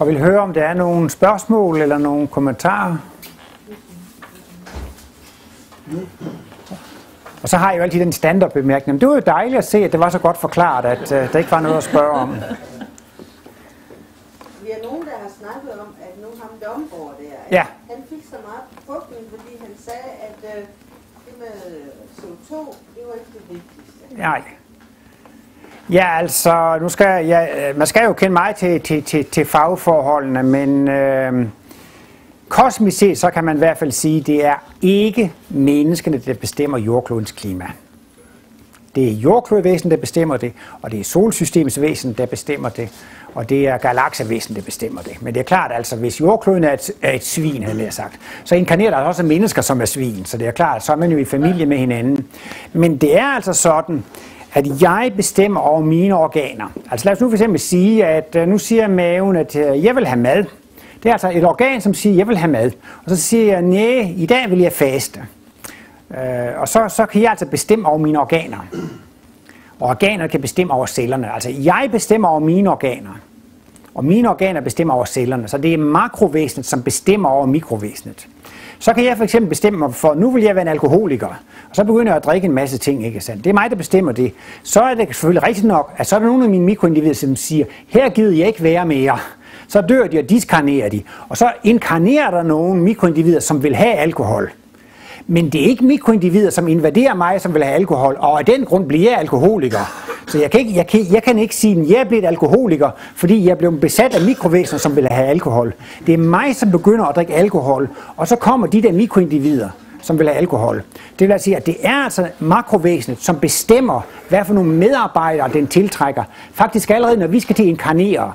og vil høre, om der er nogle spørgsmål eller nogle kommentarer. Og så har jeg jo altid den standardbemærkning. Det var jo dejligt at se, at det var så godt forklaret, at uh, der ikke var noget at spørge om. Vi er nogen, der har snakket om, at nu ham Domborg der, Ja. han fik så meget pukning, fordi han sagde, at øh, det med CO2, det var ikke det vigtigste. Nej. Ja, altså, nu skal jeg, øh, man skal jo kende mig til, til, til, til fagforholdene, men øh, kosmisk set, så kan man i hvert fald sige, det er ikke menneskene, der bestemmer jordklodens klima. Det er jordklodvæsen, der bestemmer det, og det er solsystemets væsen, der bestemmer det, og det er galaksevæsen, der bestemmer det. Men det er klart, altså, hvis jordkloden er et, er et svin, havde jeg sagt, så inkarnerer der også mennesker, som er svin. Så det er klart, så er man jo i familie med hinanden. Men det er altså sådan, at jeg bestemmer over mine organer. Altså lad os nu for eksempel sige, at øh, nu siger maven, at øh, jeg vil have mad. Det er altså et organ, som siger, at jeg vil have mad. Og så siger jeg, nej, i dag vil jeg faste. Øh, og så, så kan jeg altså bestemme over mine organer. Og organer kan bestemme over cellerne. Altså jeg bestemmer over mine organer. Og mine organer bestemmer over cellerne. Så det er makrovæsenet, som bestemmer over mikrovæsenet. Så kan jeg for eksempel bestemme mig for, nu vil jeg være en alkoholiker. Og så begynder jeg at drikke en masse ting, ikke sandt? Det er mig, der bestemmer det. Så er det selvfølgelig rigtigt nok, at så er der nogle af mine mikroindivider, som siger, her gider jeg ikke være mere. Så dør de, og diskarnerer de. Og så inkarnerer der nogle mikroindivider, som vil have alkohol. Men det er ikke mikroindivider, som invaderer mig, som vil have alkohol, og af den grund bliver jeg alkoholiker. Så jeg kan ikke, jeg kan, jeg kan ikke sige, at jeg er blevet alkoholiker, fordi jeg blev besat af mikrovæsener, som vil have alkohol. Det er mig, som begynder at drikke alkohol, og så kommer de der mikroindivider, som vil have alkohol. Det vil altså sige, at det er altså makrovæsenet, som bestemmer, hvad for nogle medarbejdere den tiltrækker. Faktisk allerede, når vi skal til at inkarnere,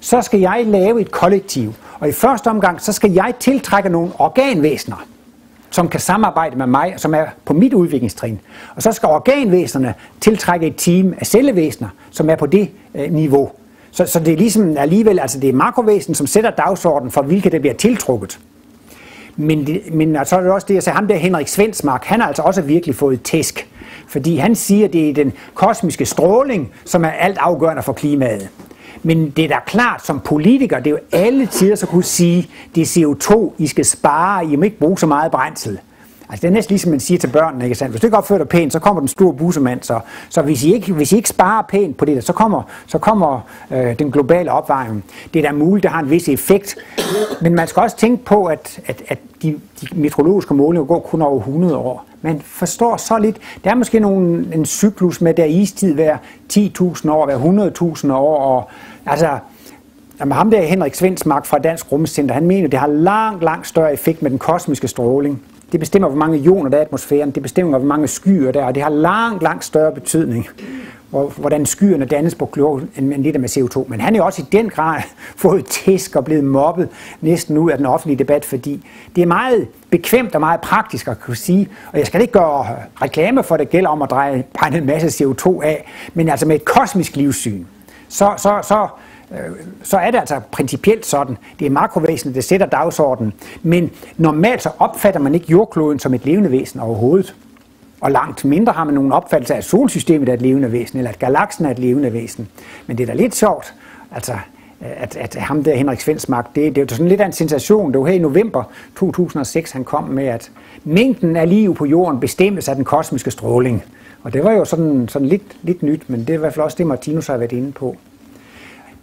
så skal jeg lave et kollektiv. Og i første omgang, så skal jeg tiltrække nogle organvæsener som kan samarbejde med mig, som er på mit udviklingstrin. Og så skal organvæsenerne tiltrække et team af cellevæsener, som er på det øh, niveau. Så, så det er ligesom alligevel, altså det er makrovæsen, som sætter dagsordenen for, hvilke der bliver tiltrukket. Men, det, men altså, så er det også det, jeg sagde, ham der Henrik Svensmark, han har altså også virkelig fået tæsk. Fordi han siger, at det er den kosmiske stråling, som er alt afgørende for klimaet. Men det er da klart, som politiker, det er jo alle tider så kunne sige, det er CO2, I skal spare, I må ikke bruge så meget brændsel. Altså det er næsten ligesom man siger til børnene, ikke sandt? Hvis du ikke opfører dig pænt, så kommer den store bussemand. Så, så hvis, I ikke, hvis I ikke sparer pænt på det, der, så kommer, så kommer øh, den globale opvarmning. Det er da muligt, det har en vis effekt. Men man skal også tænke på, at, at, at de, de meteorologiske målinger går kun over 100 år. Man forstår så lidt. Der er måske nogen, en cyklus med der istid hver 10.000 år, hver 100.000 år. Og, altså, Jamen, ham der Henrik Svendsmark fra Dansk Rumcenter, han mener, det har langt, langt større effekt med den kosmiske stråling. Det bestemmer, hvor mange ioner der er i atmosfæren. Det bestemmer, hvor mange skyer der er. Og det har langt, langt større betydning, hvordan skyerne dannes på kloden, end lidt med CO2. Men han er jo også i den grad fået tæsk og blevet mobbet næsten ud af den offentlige debat, fordi det er meget bekvemt og meget praktisk at kunne sige, og jeg skal ikke gøre reklame for, at det gælder om at dreje, brænde en masse CO2 af, men altså med et kosmisk livssyn, så, så, så øh, så er det altså principielt sådan. Det er makrovæsenet, der sætter dagsordenen. Men normalt så opfatter man ikke jordkloden som et levende væsen overhovedet. Og langt mindre har man nogen opfattelse af, at solsystemet er et levende væsen, eller at galaksen er et levende væsen. Men det er da lidt sjovt, altså, at, at ham der, Henrik Svensmark, det, det er jo sådan lidt af en sensation. Det var her i november 2006, han kom med, at mængden af liv på jorden bestemmes af den kosmiske stråling. Og det var jo sådan, sådan lidt, lidt nyt, men det er i hvert fald også det, Martinus har været inde på.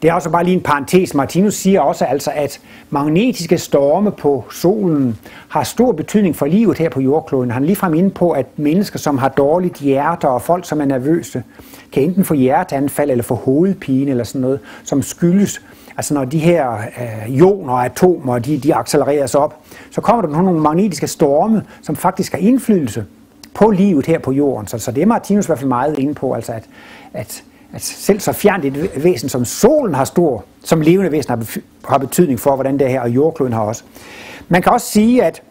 Det er også bare lige en parentes. Martinus siger også altså, at magnetiske storme på solen har stor betydning for livet her på jordkloden. Han er ligefrem inde på, at mennesker, som har dårligt hjerte og folk, som er nervøse, kan enten få hjerteanfald eller få hovedpine eller sådan noget, som skyldes, altså når de her øh, ioner og atomer, de, de accelereres op, så kommer der nogle magnetiske storme, som faktisk har indflydelse på livet her på jorden. Så, så det er Martinus i hvert fald meget inde på, altså at, at at selv så fjernt et væsen som solen har stor, som levende væsen har, har betydning for, hvordan det er her, og jordkloden har også. Man kan også sige, at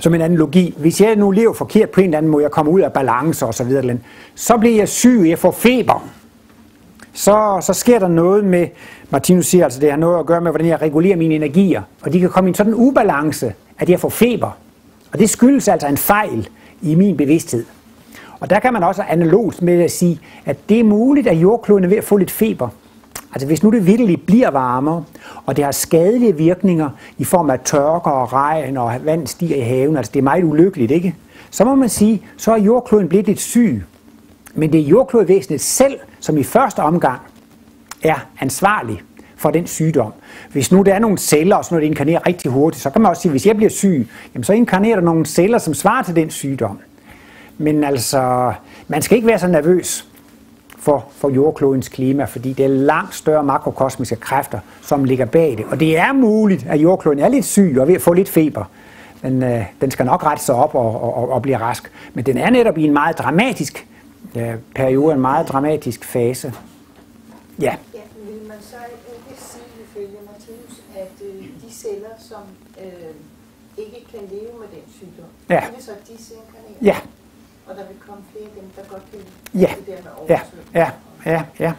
som en analogi, hvis jeg nu lever forkert på en eller anden måde, jeg kommer ud af balance og så videre, så bliver jeg syg, jeg får feber. Så, så sker der noget med, Martinus siger altså, det har noget at gøre med, hvordan jeg regulerer mine energier, og de kan komme i en sådan ubalance, at jeg får feber. Og det skyldes altså en fejl i min bevidsthed. Og der kan man også analogt med at sige, at det er muligt, at jordkloden er ved at få lidt feber. Altså hvis nu det virkelig bliver varmere, og det har skadelige virkninger i form af tørker og regn og vand stiger i haven. Altså det er meget ulykkeligt, ikke? Så må man sige, så er jordkloden blevet lidt syg. Men det er jordklodvæsenet selv, som i første omgang er ansvarlig for den sygdom. Hvis nu der er nogle celler, og sådan noget, der inkarnerer rigtig hurtigt, så kan man også sige, at hvis jeg bliver syg, jamen så inkarnerer der nogle celler, som svarer til den sygdom. Men altså, man skal ikke være så nervøs for, for jordklodens klima, fordi det er langt større makrokosmiske kræfter, som ligger bag det. Og det er muligt, at jordkloden er lidt syg og ved at få lidt feber. Men øh, den skal nok rette sig op og, og, og blive rask. Men den er netop i en meget dramatisk øh, periode, en meget dramatisk fase. Ja. ja vil man så ikke sige ifølge Martinus, at øh, de celler, som øh, ikke kan leve med den sygdom, ja. det vil så disinkarnere? Ja. Og der vil komme flere af dem, der godt kan ja. det der med ja. ja, ja, ja.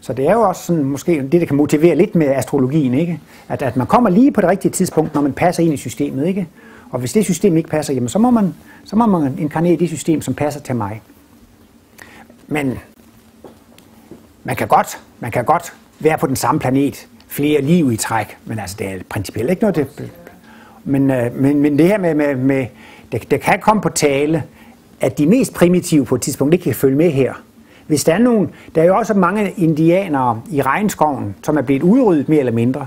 Så det er jo også sådan, måske det, der kan motivere lidt med astrologien, ikke? At, at man kommer lige på det rigtige tidspunkt, når man passer ind i systemet, ikke? Og hvis det system ikke passer, jamen, så, må man, så må man inkarnere det system, som passer til mig. Men man kan godt, man kan godt være på den samme planet flere liv i træk, men altså det er principielt ikke noget, det, men, øh, men, men det her med, med, med det, det kan komme på tale, at de mest primitive på et tidspunkt ikke kan følge med her. Hvis der er nogen, der er jo også mange indianere i regnskoven, som er blevet udryddet mere eller mindre.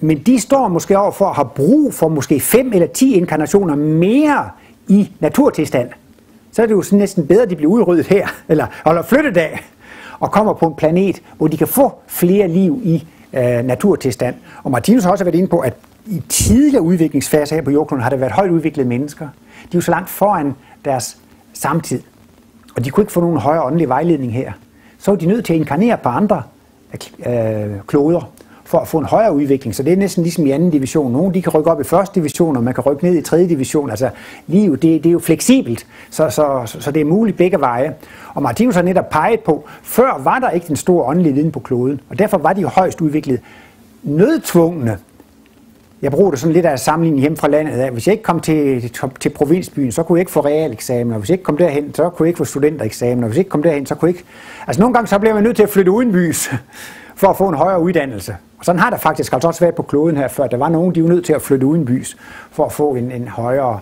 Men de står måske over for at have brug for måske fem eller ti inkarnationer mere i naturtilstand. Så er det jo sådan næsten bedre, at de bliver udryddet her, eller holder flyttedag, og kommer på en planet, hvor de kan få flere liv i øh, naturtilstand. Og Martinus har også været inde på, at i tidligere udviklingsfaser her på jordkloden har der været højt udviklede mennesker. De er jo så langt foran deres samtid. Og de kunne ikke få nogen højere åndelig vejledning her. Så var de nødt til at inkarnere på andre øh, kloder for at få en højere udvikling. Så det er næsten ligesom i anden division. Nogle de kan rykke op i første division, og man kan rykke ned i tredje division. Altså livet, det, det er jo fleksibelt, så, så, så, så det er muligt begge veje. Og Martinus har netop peget på, før var der ikke den store åndelige viden på kloden, og derfor var de højst udviklet nødtvungne jeg bruger det sådan lidt af sammenligning hjem fra landet. Hvis jeg ikke kom til, til, til provinsbyen, så kunne jeg ikke få realeksamen. Hvis jeg ikke kom derhen, så kunne jeg ikke få studentereksamen. Hvis jeg ikke kom derhen, så kunne jeg ikke... Altså nogle gange så bliver man nødt til at flytte udenbys for at få en højere uddannelse. Og sådan har der faktisk altså også været på kloden her før. Der var nogen, de var nødt til at flytte udenbys for at få en, en højere...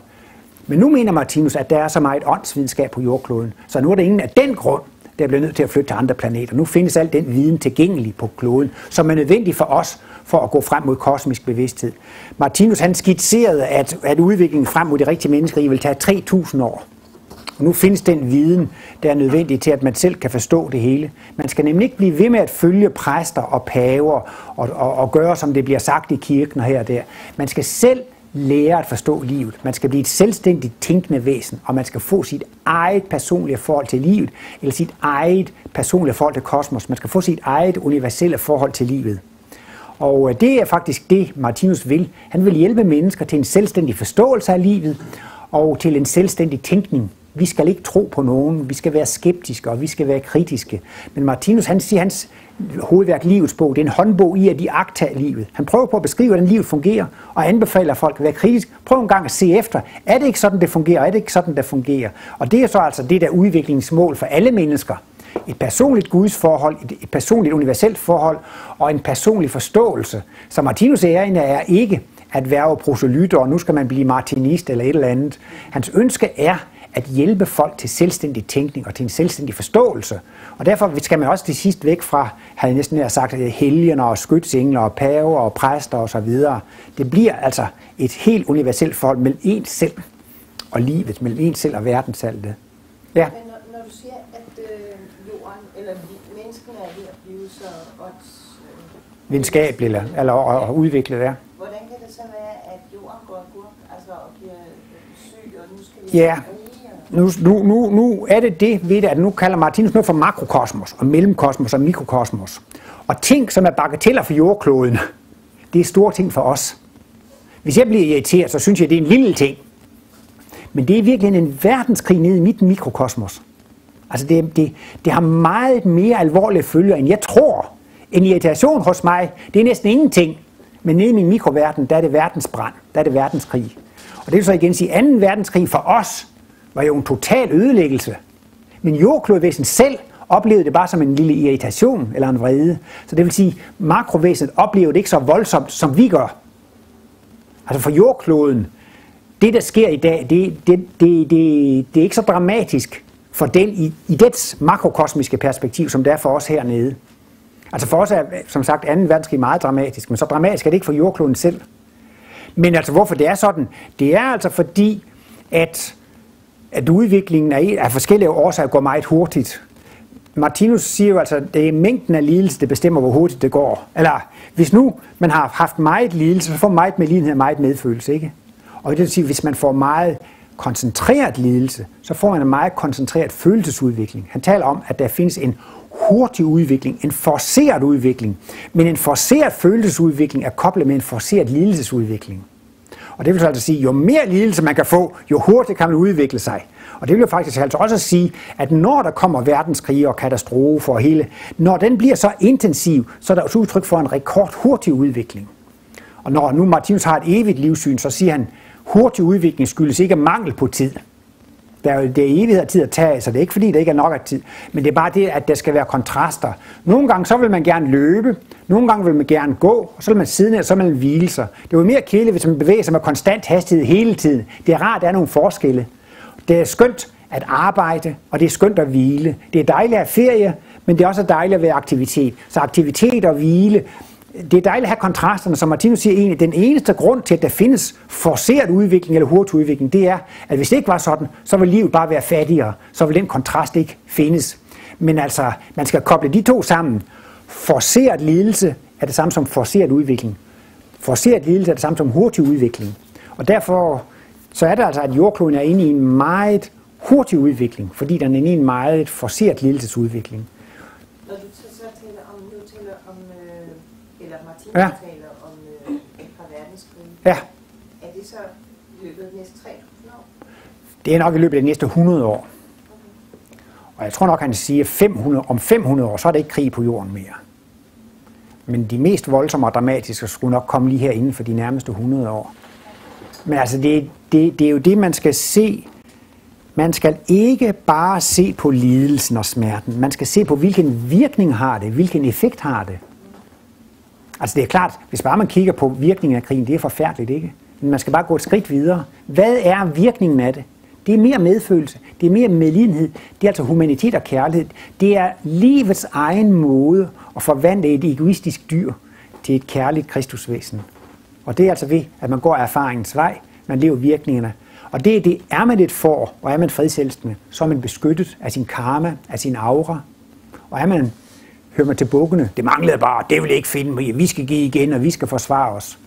Men nu mener Martinus, at der er så meget åndsvidenskab på jordkloden, så nu er der ingen af den grund, der bliver nødt til at flytte til andre planeter. Nu findes al den viden tilgængelig på kloden, som er nødvendig for os for at gå frem mod kosmisk bevidsthed. Martinus han skitserede, at, at udviklingen frem mod det rigtige menneskerige vil tage 3.000 år. Og nu findes den viden, der er nødvendig til, at man selv kan forstå det hele. Man skal nemlig ikke blive ved med at følge præster og paver og, og, og gøre, som det bliver sagt i kirken og her og der. Man skal selv lære at forstå livet. Man skal blive et selvstændigt tænkende væsen, og man skal få sit eget personlige forhold til livet, eller sit eget personlige forhold til kosmos. Man skal få sit eget universelle forhold til livet. Og øh, det er faktisk det, Martinus vil. Han vil hjælpe mennesker til en selvstændig forståelse af livet, og til en selvstændig tænkning. Vi skal ikke tro på nogen, vi skal være skeptiske, og vi skal være kritiske. Men Martinus, han siger, hans hovedværk Livets bog, det er en håndbog i at de agter livet. Han prøver på at beskrive, hvordan livet fungerer, og anbefaler folk at være kritisk. Prøv en gang at se efter, er det ikke sådan, det fungerer, er det ikke sådan, det fungerer? Og det er så altså det der udviklingsmål for alle mennesker. Et personligt gudsforhold, et, et personligt universelt forhold og en personlig forståelse. Så Martinus ærende er ikke at være proselytter, og nu skal man blive martinist eller et eller andet. Hans ønske er, at hjælpe folk til selvstændig tænkning og til en selvstændig forståelse. Og derfor skal man også til sidst væk fra, har jeg næsten sagt, helgener og skytsengler og paver og præster osv. Det bliver altså et helt universelt forhold mellem en selv og livet, mellem en selv og verdensaltet. Ja. Men når, når du siger, at øh, jorden, eller menneskene er ved at blive så ånds... Øh, Videnskabeligt, eller, eller og, og udviklet, ja. Hvordan kan det så være, at jorden går gurk, altså og bliver syg, og nu skal vi... Ja, nu, nu, nu, nu er det det ved det, at nu kalder Martinus noget for makrokosmos, og mellemkosmos og mikrokosmos. Og ting, som er bagateller for jordkloden, det er store ting for os. Hvis jeg bliver irriteret, så synes jeg, det er en lille ting. Men det er virkelig en verdenskrig nede i mit mikrokosmos. Altså det, det, det har meget mere alvorlige følger, end jeg tror. En irritation hos mig, det er næsten ingenting. Men nede i min mikroverden, der er det verdensbrand, der er det verdenskrig. Og det vil så igen sige, at 2. verdenskrig for os, var jo en total ødelæggelse. Men jordklodvæsen selv oplevede det bare som en lille irritation eller en vrede. Så det vil sige, makrovæsenet oplever det ikke så voldsomt, som vi gør. Altså for jordkloden, det der sker i dag, det, det, det, det, det er ikke så dramatisk for den i, i dets makrokosmiske perspektiv, som det er for os hernede. Altså for os er, som sagt, 2. verdenskrig meget dramatisk, men så dramatisk er det ikke for jordkloden selv. Men altså hvorfor det er sådan? Det er altså fordi, at, at udviklingen af, af forskellige årsager går meget hurtigt. Martinus siger jo altså, at det er mængden af lidelse, der bestemmer, hvor hurtigt det går. Eller hvis nu man har haft meget lidelse, så får man meget med lidenhed meget medfølelse, ikke? Og det vil sige, hvis man får meget koncentreret lidelse, så får man en meget koncentreret følelsesudvikling. Han taler om, at der findes en hurtig udvikling, en forceret udvikling. Men en forceret følelsesudvikling er koblet med en forceret lidelsesudvikling. Og det vil altså sige, jo mere lidelse man kan få, jo hurtigere kan man udvikle sig. Og det vil jo faktisk altså også sige, at når der kommer verdenskrige og katastrofer og hele, når den bliver så intensiv, så er der også udtryk for en rekord hurtig udvikling. Og når nu Martinus har et evigt livssyn, så siger han, hurtig udvikling skyldes ikke mangel på tid. Der er jo det er evighed af tid at tage, så det er ikke fordi, der ikke er nok af tid. Men det er bare det, at der skal være kontraster. Nogle gange så vil man gerne løbe, nogle gange vil man gerne gå, og så vil man sidde ned, og så vil man hvile sig. Det er jo mere kedeligt, hvis man bevæger sig med konstant hastighed hele tiden. Det er rart, at der er nogle forskelle. Det er skønt at arbejde, og det er skønt at hvile. Det er dejligt at have ferie, men det er også dejligt at være aktivitet. Så aktivitet og hvile, det er dejligt at have kontrasterne, som Martinus siger egentlig, den eneste grund til, at der findes forceret udvikling eller hurtig udvikling, det er, at hvis det ikke var sådan, så vil livet bare være fattigere. Så vil den kontrast ikke findes. Men altså, man skal koble de to sammen. Forceret lidelse er det samme som forceret udvikling. Forceret lidelse er det samme som hurtig udvikling. Og derfor så er det altså, at jordkloden er inde i en meget hurtig udvikling, fordi den er inde i en meget forceret lidelsesudvikling. Når du så taler om, nu taler om, øh, eller Martin Ja. taler om øh, par verdenskrig, Ja, er det så i løbet af de næste 3.000 år? det er nok i løbet af de næste 100 år. Og jeg tror nok, han siger, 500, om 500 år, så er det ikke krig på jorden mere. Men de mest voldsomme og dramatiske skulle nok komme lige her inden for de nærmeste 100 år. Men altså, det, det, det er jo det, man skal se. Man skal ikke bare se på lidelsen og smerten. Man skal se på, hvilken virkning har det, hvilken effekt har det. Altså det er klart, hvis bare man kigger på virkningen af krigen, det er forfærdeligt, ikke? Men man skal bare gå et skridt videre. Hvad er virkningen af det? Det er mere medfølelse, det er mere medlidenhed, det er altså humanitet og kærlighed. Det er livets egen måde at forvandle et egoistisk dyr til et kærligt kristusvæsen. Og det er altså ved, at man går af erfaringens vej, man lever virkningerne. Og det er det, er man et for, og er man fredselskende, så er man beskyttet af sin karma, af sin aura. Og er man, hører man til bukkene, det manglede bare, det vil ikke finde mig vi skal give igen, og vi skal forsvare os.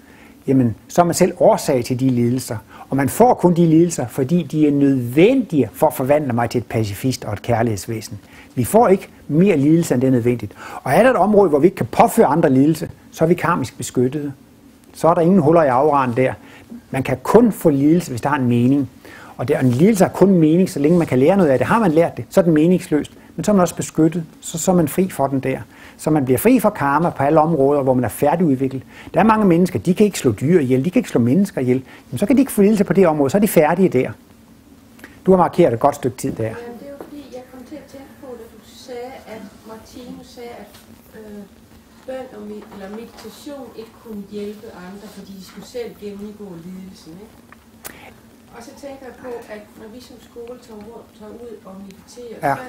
Jamen, så er man selv årsag til de lidelser. Og man får kun de lidelser, fordi de er nødvendige for at forvandle mig til et pacifist og et kærlighedsvæsen. Vi får ikke mere lidelse, end det er nødvendigt. Og er der et område, hvor vi ikke kan påføre andre lidelse, så er vi karmisk beskyttede. Så er der ingen huller i afraren der. Man kan kun få lidelse, hvis der har en mening. Og det, og en lidelse har kun mening, så længe man kan lære noget af det. Har man lært det, så er den meningsløst. Men så er man også beskyttet, så, så er man fri for den der. Så man bliver fri for karma på alle områder, hvor man er færdigudviklet. Der er mange mennesker, de kan ikke slå dyr ihjel, de kan ikke slå mennesker ihjel. Jamen, så kan de ikke få lidelse på det område, så er de færdige der. Du har markeret et godt stykke tid der. Det er jo fordi, jeg kom til at tænke på, da du sagde, at Martinus sagde, at øh, bøn og med, eller meditation ikke kunne hjælpe andre, fordi de skulle selv gennemgå lidelsen. Ikke? Og så tænker jeg på, at når vi som skole tager, ud- tager ud og mediterer, Ja. så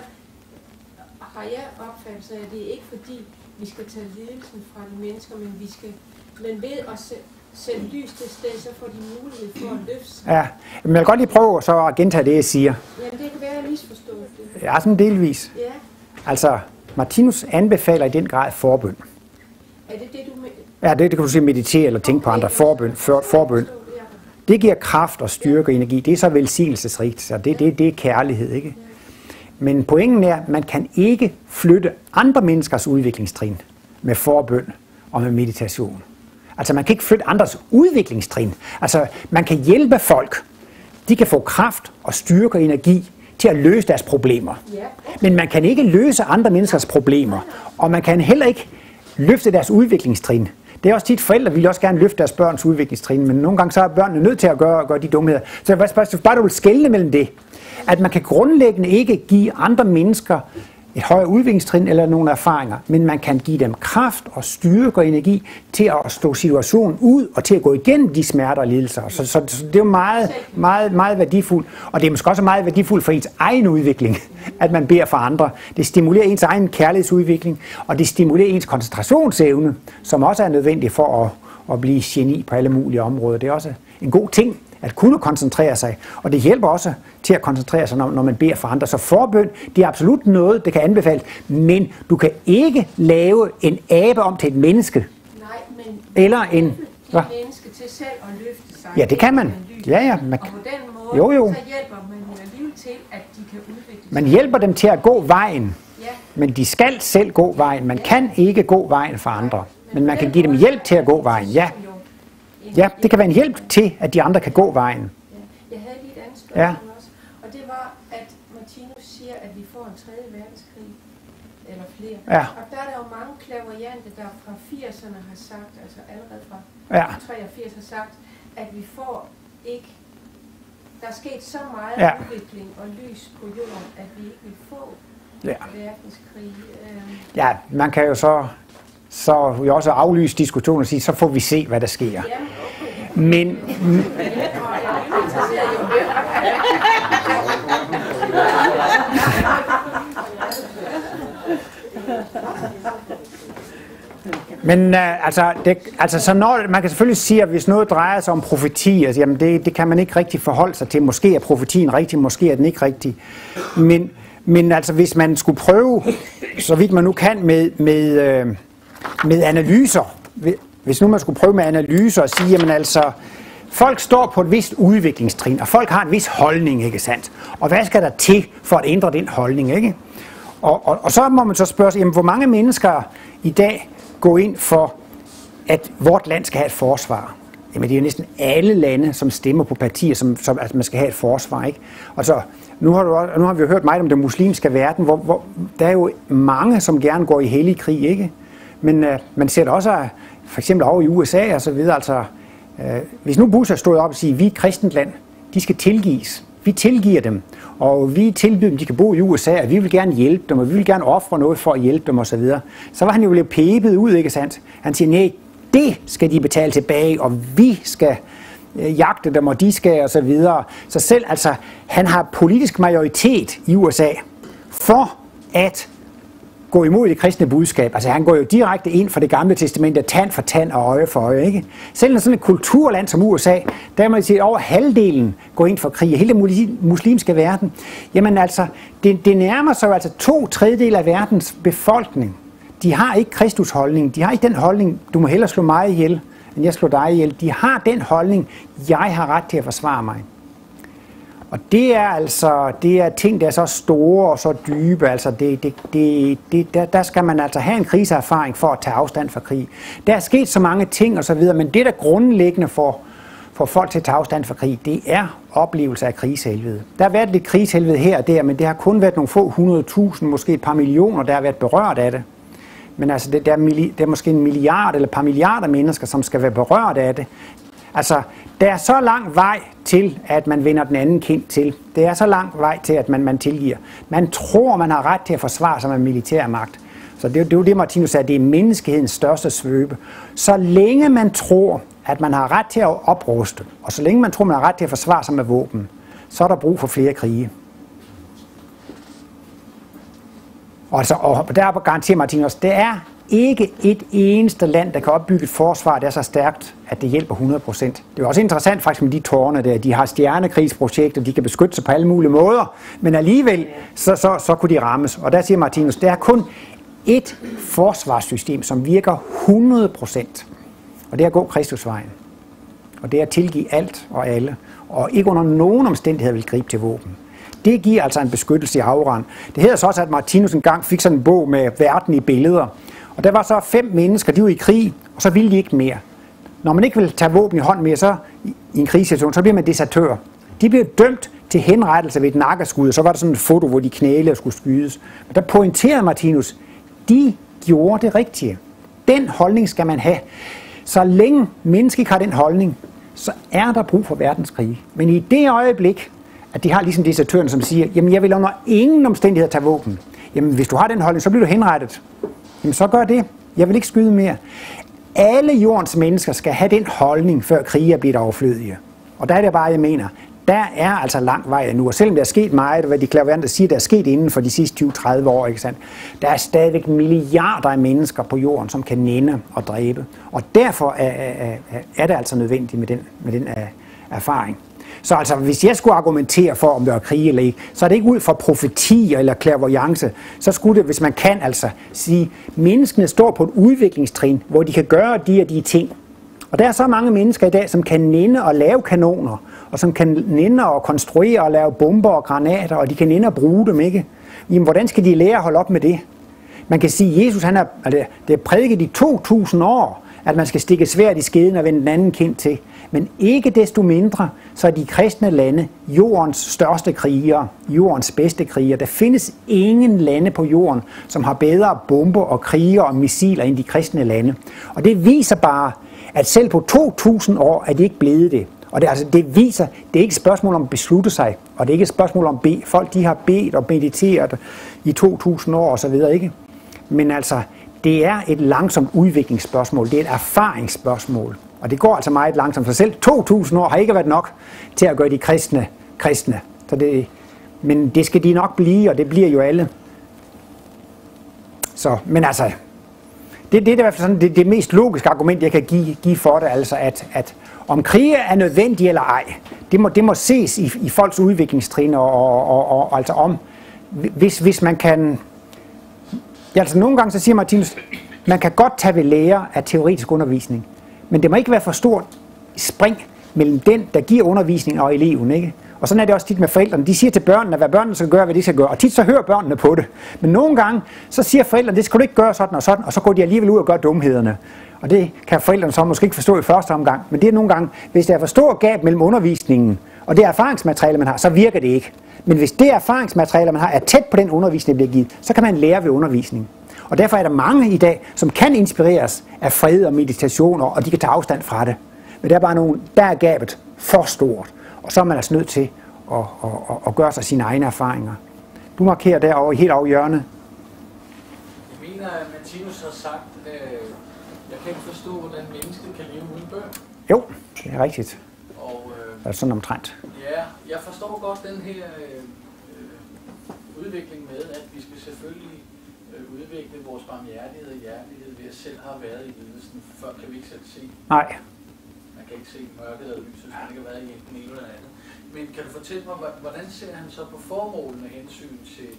har jeg opfattelse af, at det er ikke fordi, vi skal tage lidelsen fra de mennesker, men vi skal, men ved at sæ- sætte lys til sted, så får de mulighed for at løfte sig. Ja, men jeg vil godt lige prøve så at gentage det, jeg siger. Jamen, det kan være, at jeg misforstået det. Ja, sådan delvis. Ja, Altså, Martinus anbefaler i den grad forbøn. er det det, du? Ja, det, det kan du sige meditere eller tænke på andre. Forbøn, for, forbøn. Det giver kraft og styrke og energi. Det er så velsignelsesrigt, så det, det, det er kærlighed, ikke? Men pointen er, at man kan ikke flytte andre menneskers udviklingstrin med forbøn og med meditation. Altså man kan ikke flytte andres udviklingstrin. Altså man kan hjælpe folk. De kan få kraft og styrke og energi til at løse deres problemer. Men man kan ikke løse andre menneskers problemer, og man kan heller ikke løfte deres udviklingstrin. Det er også tit, forældre vil også gerne løfte deres børns udviklingstrin, men nogle gange så er børnene nødt til at gøre, gøre de dumheder. Så jeg vil bare, bare du vil skelne mellem det, at man kan grundlæggende ikke give andre mennesker et højere udviklingstrin eller nogle erfaringer, men man kan give dem kraft og styrke og energi til at stå situationen ud og til at gå igennem de smerter og lidelser. Så, så, så det er jo meget, meget, meget værdifuldt, og det er måske også meget værdifuldt for ens egen udvikling, at man beder for andre. Det stimulerer ens egen kærlighedsudvikling, og det stimulerer ens koncentrationsevne, som også er nødvendig for at, at blive geni på alle mulige områder. Det er også en god ting at kunne koncentrere sig. Og det hjælper også til at koncentrere sig, når, når man beder for andre. Så forbøn, det er absolut noget, det kan anbefales. Men du kan ikke lave en abe om til et menneske. Nej, men eller en... Hvad? menneske til selv at løfte sig. Ja, det kan man. Ja, ja. Man, og på den måde, jo, jo. så hjælper man alligevel til, at de kan udvikle sig. Man hjælper dem til at gå vejen. Ja. Men de skal selv gå vejen. Man ja. kan ikke gå vejen for andre. Men, men man kan give dem hjælp til at gå vejen. Ja. Ja, det kan være en hjælp til, at de andre kan gå vejen. Ja. Jeg havde lige et andet spørgsmål ja. også, og det var, at Martinus siger, at vi får en tredje verdenskrig, eller flere. Ja. Og der er der jo mange klaverianter, der fra 80'erne har sagt, altså allerede fra ja. 83 har sagt, at vi får ikke der er sket så meget ja. udvikling og lys på jorden, at vi ikke vil få ja. verdenskrig. Øh. Ja, man kan jo så så vi også aflyse diskussionen og sige, så får vi se, hvad der sker. Men... Men øh, altså, det, altså så når, man kan selvfølgelig sige, at hvis noget drejer sig om profeti, altså, jamen det, det kan man ikke rigtig forholde sig til. Måske er profetien rigtig, måske er den ikke rigtig. Men, men altså, hvis man skulle prøve, så vidt man nu kan med, med, øh, med analyser. Hvis nu man skulle prøve med analyser og sige, jamen altså, folk står på et vist udviklingstrin, og folk har en vis holdning, ikke sandt? Og hvad skal der til for at ændre den holdning, ikke? Og, og, og så må man så spørge sig, jamen, hvor mange mennesker i dag går ind for, at vort land skal have et forsvar? Jamen det er jo næsten alle lande, som stemmer på partier, som, som at man skal have et forsvar, ikke? Og så, nu har, du, nu har vi jo hørt meget om den muslimske verden, hvor, hvor der er jo mange, som gerne går i hellig krig, ikke? Men øh, man ser det også for eksempel over i USA og så videre. Altså, øh, hvis nu Bush har stået op og siger, vi er et kristent land, de skal tilgives. Vi tilgiver dem, og vi tilbyder dem, de kan bo i USA, og vi vil gerne hjælpe dem, og vi vil gerne ofre noget for at hjælpe dem osv. Så, videre. så var han jo blevet pæbet ud, ikke sandt? Han siger, nej, det skal de betale tilbage, og vi skal øh, jagte dem, og de skal og så videre. Så selv altså, han har politisk majoritet i USA for at gå imod det kristne budskab. Altså han går jo direkte ind for det gamle testamente, tand for tand og øje for øje. Ikke? Selv sådan et kulturland som USA, der må man sige, at over halvdelen går ind for krig. Hele den muslimske verden. Jamen altså, det, det nærmer sig jo altså to tredjedel af verdens befolkning. De har ikke Kristus holdning. De har ikke den holdning, du må hellere slå mig ihjel, end jeg slår dig ihjel. De har den holdning, jeg har ret til at forsvare mig. Og det er altså det er ting, der er så store og så dybe. Altså det, det, det, det, der, der skal man altså have en kriseerfaring for at tage afstand fra krig. Der er sket så mange ting osv., så men det der grundlæggende for, for folk til at tage afstand fra krig, det er oplevelse af krigshelvede. Der har været lidt krigshelvede her og der, men det har kun været nogle få hundredtusind, måske et par millioner, der har været berørt af det. Men altså, det, der, er, det er måske en milliard eller et par milliarder mennesker, som skal være berørt af det. Altså, der er så lang vej til, at man vender den anden kind til. Det er så lang vej til, at man, man tilgiver. Man tror, man har ret til at forsvare sig med militær magt. Så det, det er jo det, Martinus sagde, det er menneskehedens største svøbe. Så længe man tror, at man har ret til at opruste, og så længe man tror, man har ret til at forsvare sig med våben, så er der brug for flere krige. Og, altså, og der garanterer Martinus, det er ikke et eneste land, der kan opbygge et forsvar, der er så stærkt, at det hjælper 100%. Det er også interessant faktisk med de tårne der. De har stjernekrigsprojekter, de kan beskytte sig på alle mulige måder, men alligevel så, så, så kunne de rammes. Og der siger Martinus, der er kun et forsvarssystem, som virker 100%. Og det er at gå Kristusvejen. Og det er at tilgive alt og alle. Og ikke under nogen omstændighed vil gribe til våben. Det giver altså en beskyttelse i afrand. Det hedder så også, at Martinus engang fik sådan en bog med verden i billeder. Og der var så fem mennesker, de var i krig, og så ville de ikke mere. Når man ikke vil tage våben i hånd mere, så i en krigssituation, så bliver man desertør. De blev dømt til henrettelse ved et nakkeskud, og så var der sådan et foto, hvor de knæle og skulle skydes. Men der pointerede Martinus, de gjorde det rigtige. Den holdning skal man have. Så længe mennesket ikke har den holdning, så er der brug for verdenskrig. Men i det øjeblik, at de har ligesom desertøren, som siger, jamen jeg vil under ingen omstændigheder tage våben. jamen hvis du har den holdning, så bliver du henrettet. Jamen så gør det. Jeg vil ikke skyde mere. Alle jordens mennesker skal have den holdning, før krige er blevet overflødige. Og der er det bare, jeg mener, der er altså lang vej endnu. Og selvom der er sket meget, hvad de klaverante siger, der er sket inden for de sidste 20-30 år, ikke sandt? der er stadigvæk milliarder af mennesker på jorden, som kan nænde og dræbe. Og derfor er, er, er det altså nødvendigt med den, med den øh, erfaring. Så altså, hvis jeg skulle argumentere for, om der er krig eller ikke, så er det ikke ud fra profetier eller clairvoyance. Så skulle det, hvis man kan altså, sige, menneskene står på et udviklingstrin, hvor de kan gøre de og de ting. Og der er så mange mennesker i dag, som kan nænde og lave kanoner, og som kan nænde og konstruere og lave bomber og granater, og de kan nænde og bruge dem, ikke? Jamen, hvordan skal de lære at holde op med det? Man kan sige, at Jesus han er, altså, det er prædiket i 2000 år, at man skal stikke svært i skeden og vende den anden kind til. Men ikke desto mindre, så er de kristne lande jordens største krigere, jordens bedste krigere. Der findes ingen lande på jorden, som har bedre bomber og kriger og missiler end de kristne lande. Og det viser bare, at selv på 2000 år er de ikke blevet det. Og det, altså, det viser, det er ikke et spørgsmål om at beslutte sig, og det er ikke et spørgsmål om at bede. Folk de har bedt og mediteret i 2000 år osv., ikke? Men altså, det er et langsomt udviklingsspørgsmål, det er et erfaringsspørgsmål. Og det går altså meget langsomt. Så selv 2000 år har ikke været nok til at gøre de kristne kristne. Så det, men det skal de nok blive, og det bliver jo alle. Så, men altså, det, det er i hvert fald sådan, det, det mest logiske argument, jeg kan give, give for det, altså at, at om krige er nødvendige eller ej, det må, det må ses i, i folks udviklingstrin, og, og, og, og altså om, hvis, hvis man kan, ja, altså nogle gange så siger Martinus, man kan godt tage ved lære af teoretisk undervisning, men det må ikke være for stort spring mellem den, der giver undervisningen og eleven, ikke? Og sådan er det også tit med forældrene. De siger til børnene, hvad børnene skal gøre, hvad de skal gøre. Og tit så hører børnene på det. Men nogle gange, så siger forældrene, det skal du ikke gøre sådan og sådan, og så går de alligevel ud og gør dumhederne. Og det kan forældrene så måske ikke forstå i første omgang. Men det er nogle gange, hvis der er for stor gab mellem undervisningen og det erfaringsmateriale, man har, så virker det ikke. Men hvis det erfaringsmateriale, man har, er tæt på den undervisning, der bliver givet, så kan man lære ved undervisningen. Og derfor er der mange i dag, som kan inspireres af fred og meditationer, og de kan tage afstand fra det. Men der er bare nogle, der er gabet for stort. Og så er man altså nødt til at, at, at, at gøre sig sine egne erfaringer. Du markerer derovre helt over hjørnet. Jeg mener, at Martinus har sagt, øh, jeg kan ikke forstå, hvordan mennesket kan leve uden bøn. Jo, det er rigtigt. Og, øh, altså sådan omtrent. Ja, jeg forstår godt den her øh, udvikling med, at vi skal selvfølgelig øh, udvikle vores barmhjertighed og hjertelighed ved at selv have været i lidelsen. Før kan vi ikke selv se. Nej. Man kan ikke se mørket og lyset, man ikke har været i enten ene eller andet. Men kan du fortælle mig, hvordan ser han så på formålet med hensyn til,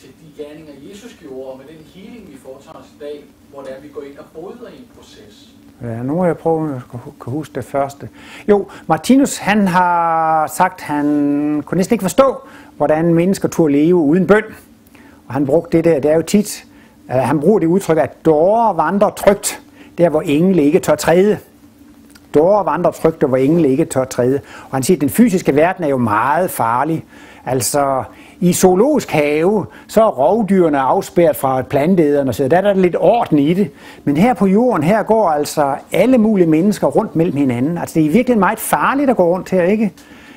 til de gerninger, Jesus gjorde, og med den healing, vi foretager os i dag, hvor det er, vi går ind og bryder i en proces? Ja, nu har jeg prøvet at kan huske det første. Jo, Martinus han har sagt, han kunne næsten ikke forstå, hvordan mennesker turde leve uden bøn. Og han brugte det der, det er jo tit, øh, han bruger det udtryk, at dårer vandrer trygt, der hvor engle ikke tør træde. Dårer vandrer trygt, der hvor engle ikke tør træde. Og han siger, at den fysiske verden er jo meget farlig. Altså, i zoologisk have, så er rovdyrene afspærret fra plantederne, så der er der lidt orden i det. Men her på jorden, her går altså alle mulige mennesker rundt mellem hinanden. Altså det er virkelig meget farligt at gå rundt her, ikke?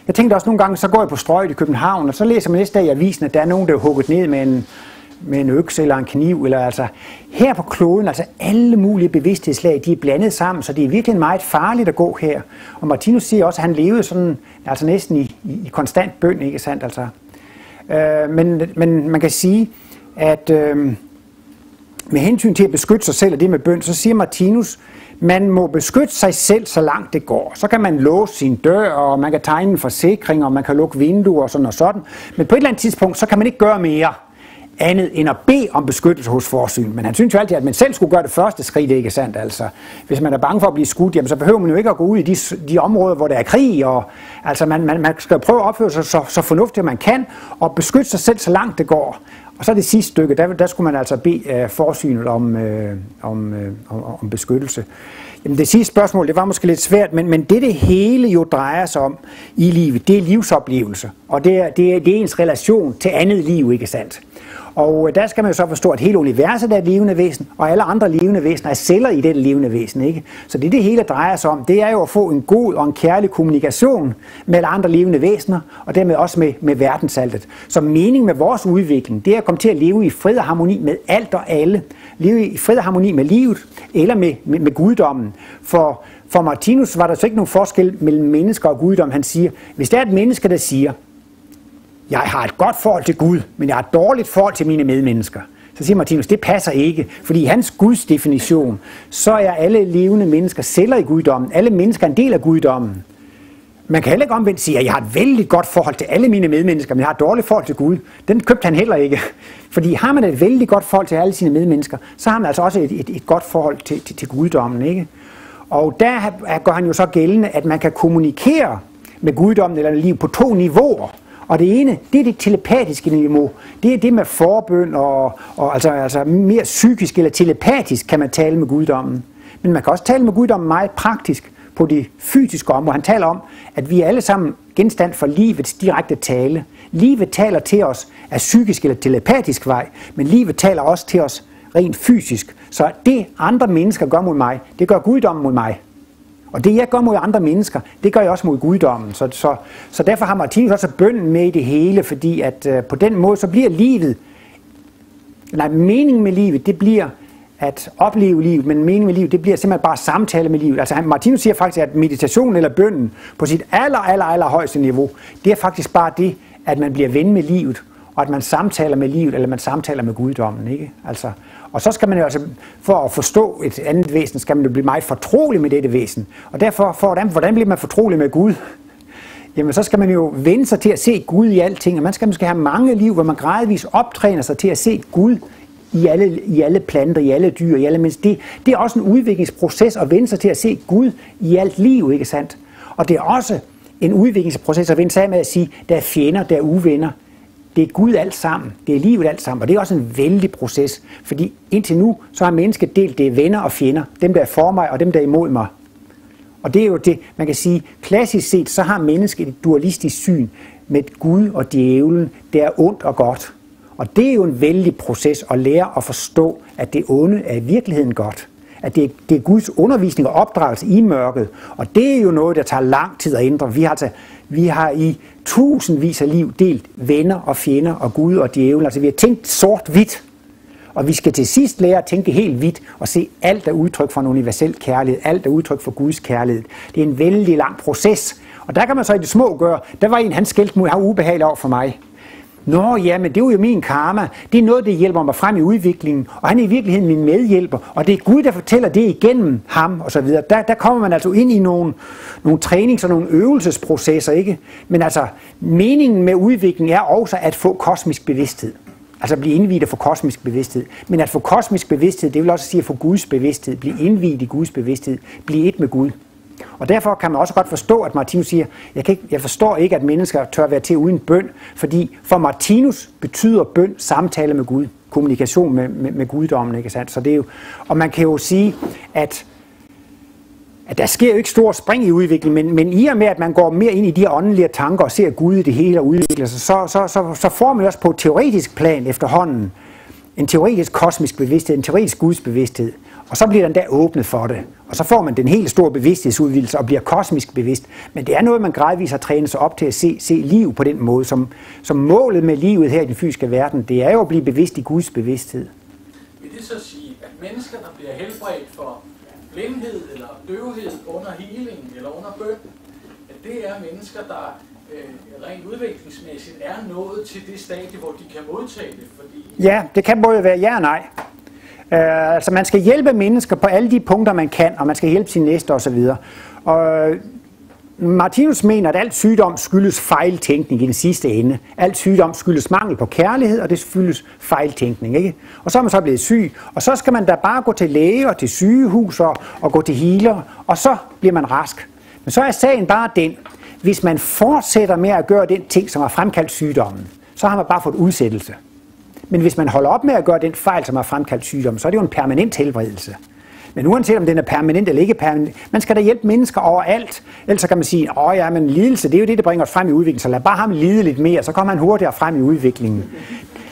Jeg tænkte også nogle gange, så går jeg på strøget i København, og så læser man næste dag i avisen, at der er nogen, der er hugget ned med en, med en økse eller en kniv. Eller altså, her på kloden, altså alle mulige bevidsthedslag, de er blandet sammen, så det er virkelig meget farligt at gå her. Og Martinus siger også, at han levede sådan, altså næsten i, i, i konstant bøn, ikke sandt? Altså, Øh, men, men man kan sige, at øh, med hensyn til at beskytte sig selv og det med bøn, så siger Martinus, man må beskytte sig selv, så langt det går. Så kan man låse sin dør, og man kan tegne en forsikring, og man kan lukke vinduer og sådan og sådan. Men på et eller andet tidspunkt, så kan man ikke gøre mere andet end at bede om beskyttelse hos forsyn. Men han synes jo altid, at man selv skulle gøre det første skridt, ikke sandt? Altså, hvis man er bange for at blive skudt, jamen, så behøver man jo ikke at gå ud i de, de områder, hvor der er krig. Og, altså, man, man, man skal prøve at opføre sig så, så fornuftigt, man kan, og beskytte sig selv, så langt det går. Og så det sidste stykke, der, der skulle man altså bede uh, forsynet om, uh, om, uh, om, beskyttelse. Jamen det sidste spørgsmål, det var måske lidt svært, men, men det det hele jo drejer sig om i livet, det er livsoplevelse. Og det er, det er, det er ens relation til andet liv, ikke sandt? Og der skal man jo så forstå, at hele universet er et levende væsen, og alle andre levende væsener er celler i det levende væsen. Ikke? Så det, det hele drejer sig om, det er jo at få en god og en kærlig kommunikation med andre levende væsener, og dermed også med, med verdensaltet. Så meningen med vores udvikling, det er at komme til at leve i fred og harmoni med alt og alle. Leve i fred og harmoni med livet, eller med, med, med guddommen. For, for Martinus var der så ikke nogen forskel mellem mennesker og guddom. Han siger, hvis der er et menneske, der siger, jeg har et godt forhold til Gud, men jeg har et dårligt forhold til mine medmennesker. Så siger Martinus, det passer ikke, fordi i hans Guds definition, så er alle levende mennesker celler i guddommen. Alle mennesker er en del af guddommen. Man kan heller ikke omvendt sige, at jeg har et vældig godt forhold til alle mine medmennesker, men jeg har et dårligt forhold til Gud. Den købte han heller ikke. Fordi har man et vældig godt forhold til alle sine medmennesker, så har man altså også et, et, et godt forhold til, til, til guddommen. Ikke? Og der gør han jo så gældende, at man kan kommunikere med guddommen eller liv på to niveauer. Og det ene, det er det telepatiske niveau. Det er det med forbøn og, og altså, altså mere psykisk eller telepatisk kan man tale med guddommen. Men man kan også tale med guddommen meget praktisk på det fysiske område. Han taler om, at vi er alle sammen genstand for livets direkte tale. Livet taler til os af psykisk eller telepatisk vej, men livet taler også til os rent fysisk. Så det andre mennesker gør mod mig, det gør guddommen mod mig. Og det jeg gør mod andre mennesker, det gør jeg også mod guddommen. Så, så, så derfor har Martinus også bønden med i det hele, fordi at øh, på den måde, så bliver livet, nej, meningen med livet, det bliver at opleve livet, men mening med livet, det bliver simpelthen bare samtale med livet. Altså Martinus siger faktisk, at meditation eller bønden på sit aller, aller, aller højeste niveau, det er faktisk bare det, at man bliver ven med livet, og at man samtaler med livet, eller man samtaler med guddommen. Ikke? Altså, og så skal man jo altså, for at forstå et andet væsen, skal man jo blive meget fortrolig med dette væsen. Og derfor, for hvordan, hvordan bliver man fortrolig med Gud? Jamen, så skal man jo vende sig til at se Gud i alting, og man skal måske have mange liv, hvor man gradvist optræner sig til at se Gud i alle, i alle planter, i alle dyr, i alle mennesker. Det, det er også en udviklingsproces at vende sig til at se Gud i alt liv, ikke sandt? Og det er også en udviklingsproces at vende sig med at sige, der er fjender, der er uvenner. Det er Gud alt sammen. Det er livet alt sammen. Og det er også en vældig proces. Fordi indtil nu, så har mennesket delt det venner og fjender. Dem, der er for mig, og dem, der er imod mig. Og det er jo det, man kan sige, klassisk set, så har mennesket et dualistisk syn med Gud og djævlen, der er ondt og godt. Og det er jo en vældig proces at lære at forstå, at det onde er i virkeligheden godt. At det er, det er Guds undervisning og opdragelse i mørket. Og det er jo noget, der tager lang tid at ændre. Vi har, altså, vi har i tusindvis af liv delt venner og fjender og Gud og djævel. Altså vi har tænkt sort-hvidt. Og vi skal til sidst lære at tænke helt hvidt og se alt er udtryk for en universel kærlighed. Alt er udtryk for Guds kærlighed. Det er en vældig lang proces. Og der kan man så i det små gøre. Der var en, han skældte mod, han ubehagelig over for mig. Nå ja, men det er jo min karma. Det er noget, der hjælper mig frem i udviklingen. Og han er i virkeligheden min medhjælper. Og det er Gud, der fortæller det igennem ham og så videre. Der, der kommer man altså ind i nogle, nogle trænings- og nogle øvelsesprocesser, ikke? Men altså, meningen med udviklingen er også at få kosmisk bevidsthed. Altså at blive indvidet og få kosmisk bevidsthed. Men at få kosmisk bevidsthed, det vil også sige at få Guds bevidsthed. Blive indvidet i Guds bevidsthed. Blive et med Gud. Og derfor kan man også godt forstå, at Martinus siger, jeg, kan ikke, jeg forstår ikke, at mennesker tør være til uden bøn, fordi for Martinus betyder bøn samtale med Gud, kommunikation med, med, med guddommen, ikke sandt? Så det er jo, og man kan jo sige, at at der sker jo ikke stor spring i udviklingen, men, men i og med, at man går mere ind i de her åndelige tanker og ser Gud i det hele og udvikler sig, så, så, så, så får man også på et teoretisk plan efterhånden en teoretisk kosmisk bevidsthed, en teoretisk gudsbevidsthed. Og så bliver den der åbnet for det. Og så får man den helt store bevidsthedsudvidelse og bliver kosmisk bevidst. Men det er noget, man gradvist har trænet sig op til at se, se liv på den måde. Som, som målet med livet her i den fysiske verden, det er jo at blive bevidst i Guds bevidsthed. Vil det så sige, at mennesker, der bliver helbredt for blindhed eller døvhed under healing eller under bøn, at det er mennesker, der øh, rent udviklingsmæssigt er nået til det stadie, hvor de kan modtage det? Fordi... Ja, det kan både være ja og nej. Øh, altså man skal hjælpe mennesker på alle de punkter, man kan, og man skal hjælpe sin næste osv. Og øh, Martinus mener, at alt sygdom skyldes fejltænkning i den sidste ende. Alt sygdom skyldes mangel på kærlighed, og det skyldes fejltænkning. Ikke? Og så er man så blevet syg, og så skal man da bare gå til læge og til sygehus og, og gå til healer, og så bliver man rask. Men så er sagen bare den, hvis man fortsætter med at gøre den ting, som har fremkaldt sygdommen, så har man bare fået udsættelse. Men hvis man holder op med at gøre den fejl, som har fremkaldt sygdommen, så er det jo en permanent helbredelse. Men uanset om den er permanent eller ikke permanent, man skal da hjælpe mennesker overalt. Ellers kan man sige, åh ja, men lidelse, det er jo det, der bringer os frem i udviklingen, så lad bare ham lide lidt mere, så kommer han hurtigere frem i udviklingen.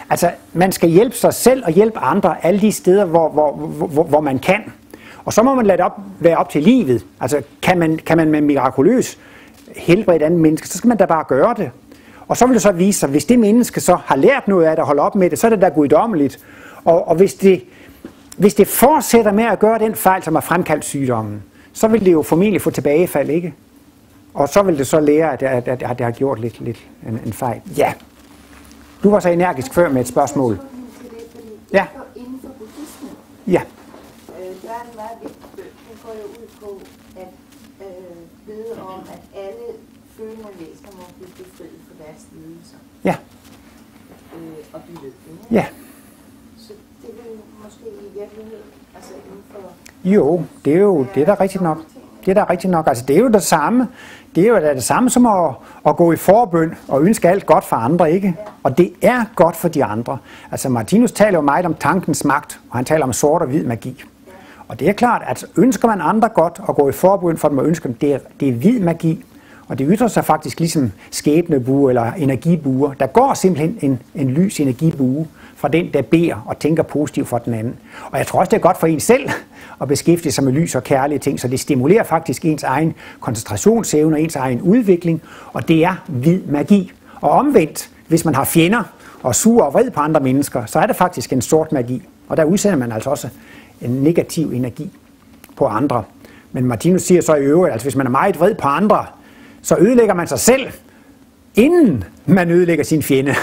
Altså, man skal hjælpe sig selv og hjælpe andre alle de steder, hvor, hvor, hvor, hvor man kan. Og så må man lade det op, være op til livet. Altså, kan man, kan man med mirakuløs helbrede et andet menneske, så skal man da bare gøre det. Og så vil det så vise sig, hvis det menneske så har lært noget af det og holder op med det, så er det da guddommeligt. Og, og hvis, det, hvis det fortsætter med at gøre den fejl, som har fremkaldt sygdommen, så vil det jo formentlig få tilbagefald, ikke? Og så vil det så lære, at, at, at, at det har gjort lidt, lidt en, en fejl. Ja. Du var så energisk før med et spørgsmål. Ja. Inden for buddhismen, Ja. øh, der er en meget vigtig bøn. Den går jo ud på at øh, bede om, at alle følende væsener må blive befriet deres lidelser Ja. øh, og blive lykkelige. Ja. Så det vil måske i virkeligheden, altså inden for... Jo, det er jo det er da rigtigt nok. Det er da rigtigt nok. Altså, det er jo det samme. Det er jo da det samme som at, at gå i forbøn og ønske alt godt for andre, ikke? Og det er godt for de andre. Altså, Martinus taler jo meget om tankens magt, og han taler om sort og hvid magi. Og det er klart, at ønsker man andre godt og gå i forbøn for dem og ønsker dem, det er, det er hvid magi. Og det ytrer sig faktisk ligesom skæbnebue eller energibuer. Der går simpelthen en, en lys energibue fra den, der beder og tænker positivt for den anden. Og jeg tror også, det er godt for en selv at beskæftige sig med lys og kærlige ting, så det stimulerer faktisk ens egen koncentrationsevne og ens egen udvikling, og det er hvid magi. Og omvendt, hvis man har fjender og sur og vred på andre mennesker, så er det faktisk en sort magi. Og der udsender man altså også en negativ energi på andre. Men Martinus siger så i øvrigt, at altså hvis man er meget vred på andre, så ødelægger man sig selv, inden man ødelægger sin fjende.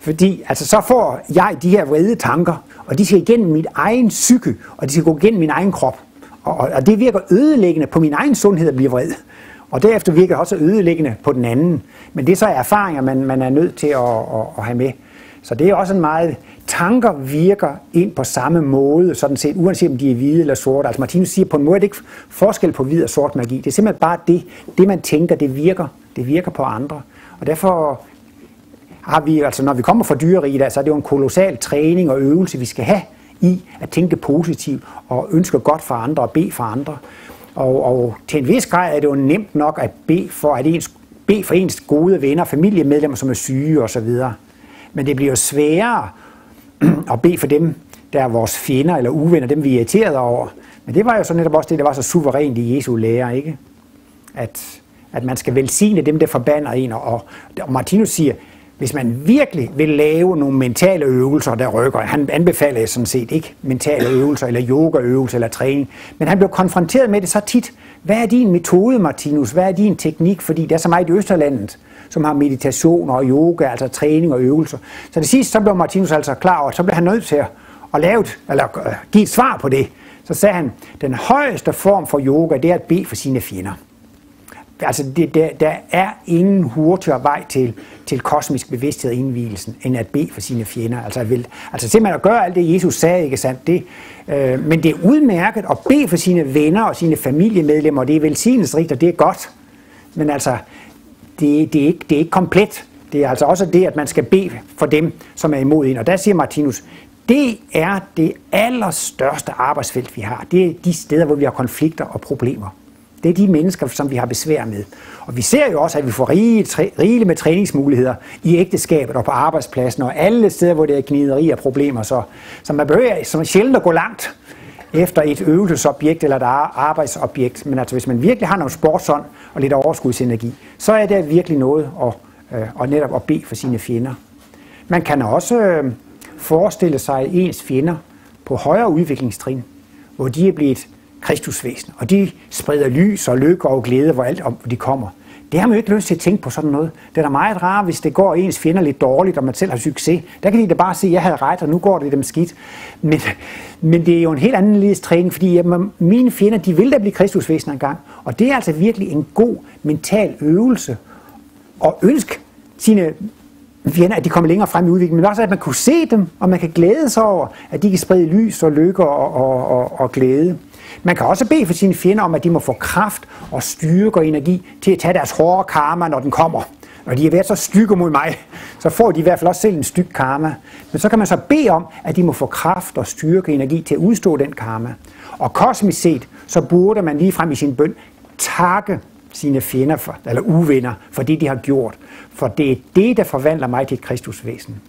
Fordi altså, så får jeg de her vrede tanker, og de skal igennem mit egen psyke, og de skal gå igennem min egen krop. Og, og, og det virker ødelæggende på min egen sundhed at blive vred. Og derefter virker det også ødelæggende på den anden. Men det er så erfaringer, man, man er nødt til at, at, at have med. Så det er også en meget... Tanker virker ind på samme måde, sådan set, uanset om de er hvide eller sorte. Altså Martinus siger, på en måde er det ikke forskel på hvid og sort magi. Det er simpelthen bare det, det man tænker, det virker. Det virker på andre. Og derfor har vi, altså når vi kommer fra dyreriget, så altså, er det jo en kolossal træning og øvelse, vi skal have i at tænke positivt og ønske godt for andre og bede for andre. Og, og til en vis grad er det jo nemt nok at bede for, at ens, bede for ens gode venner, familiemedlemmer, som er syge osv. Men det bliver jo sværere at bede for dem, der er vores fjender eller uvenner, dem vi er irriteret over. Men det var jo så netop også det, der var så suverænt i Jesu lære, ikke? At, at man skal velsigne dem, der forbander en. Og, og Martinus siger, hvis man virkelig vil lave nogle mentale øvelser, der rykker, han anbefaler sådan set ikke mentale øvelser, eller yogaøvelser, eller træning, men han blev konfronteret med det så tit. Hvad er din metode, Martinus? Hvad er din teknik? Fordi der er så meget i Østerlandet, som har meditation og yoga, altså træning og øvelser. Så det sidste, så blev Martinus altså klar over, så blev han nødt til at, at lave eller øh, give et svar på det. Så sagde han, den højeste form for yoga, det er at bede for sine fjender altså det, der, der er ingen hurtigere vej til, til kosmisk bevidsthed og indvielsen, end at bede for sine fjender. Altså, vil, altså simpelthen at gøre alt det, Jesus sagde, ikke sandt? Det, øh, men det er udmærket at bede for sine venner og sine familiemedlemmer, og det er velsignelsesrigt, og det er godt. Men altså, det, det, er ikke, det er ikke komplet. Det er altså også det, at man skal bede for dem, som er imod en. Og der siger Martinus, det er det allerstørste arbejdsfelt, vi har. Det er de steder, hvor vi har konflikter og problemer. Det er de mennesker, som vi har besvær med. Og vi ser jo også, at vi får rigeligt med træningsmuligheder i ægteskabet og på arbejdspladsen og alle steder, hvor det er gnideri og problemer. Så, så man behøver som sjældent at gå langt efter et øvelsesobjekt eller et arbejdsobjekt. Men altså, hvis man virkelig har noget sportsånd og lidt overskudsenergi, så er det virkelig noget at, øh, at netop at bede for sine fjender. Man kan også øh, forestille sig ens fjender på højere udviklingstrin, hvor de er blevet kristusvæsen, og de spreder lys og lykke og glæde, hvor alt om de kommer. Det har man jo ikke lyst til at tænke på sådan noget. Det er da meget rart, hvis det går ens fjender lidt dårligt, og man selv har succes. Der kan de da bare sige, at jeg havde ret, og nu går det dem skidt. Men, men det er jo en helt anden træning, fordi jamen, mine fjender, de vil da blive kristusvæsen engang. Og det er altså virkelig en god mental øvelse at ønske sine fjender, at de kommer længere frem i udviklingen, men også at man kunne se dem, og man kan glæde sig over, at de kan sprede lys og lykke og, og, og, og glæde. Man kan også bede for sine fjender om, at de må få kraft og styrke og energi til at tage deres hårde karma, når den kommer. Og de er været så stygge mod mig, så får de i hvert fald også selv en styg karma. Men så kan man så bede om, at de må få kraft og styrke og energi til at udstå den karma. Og kosmisk set, så burde man lige frem i sin bøn takke sine fjender, for, eller uvenner, for det, de har gjort. For det er det, der forvandler mig til et kristusvæsen.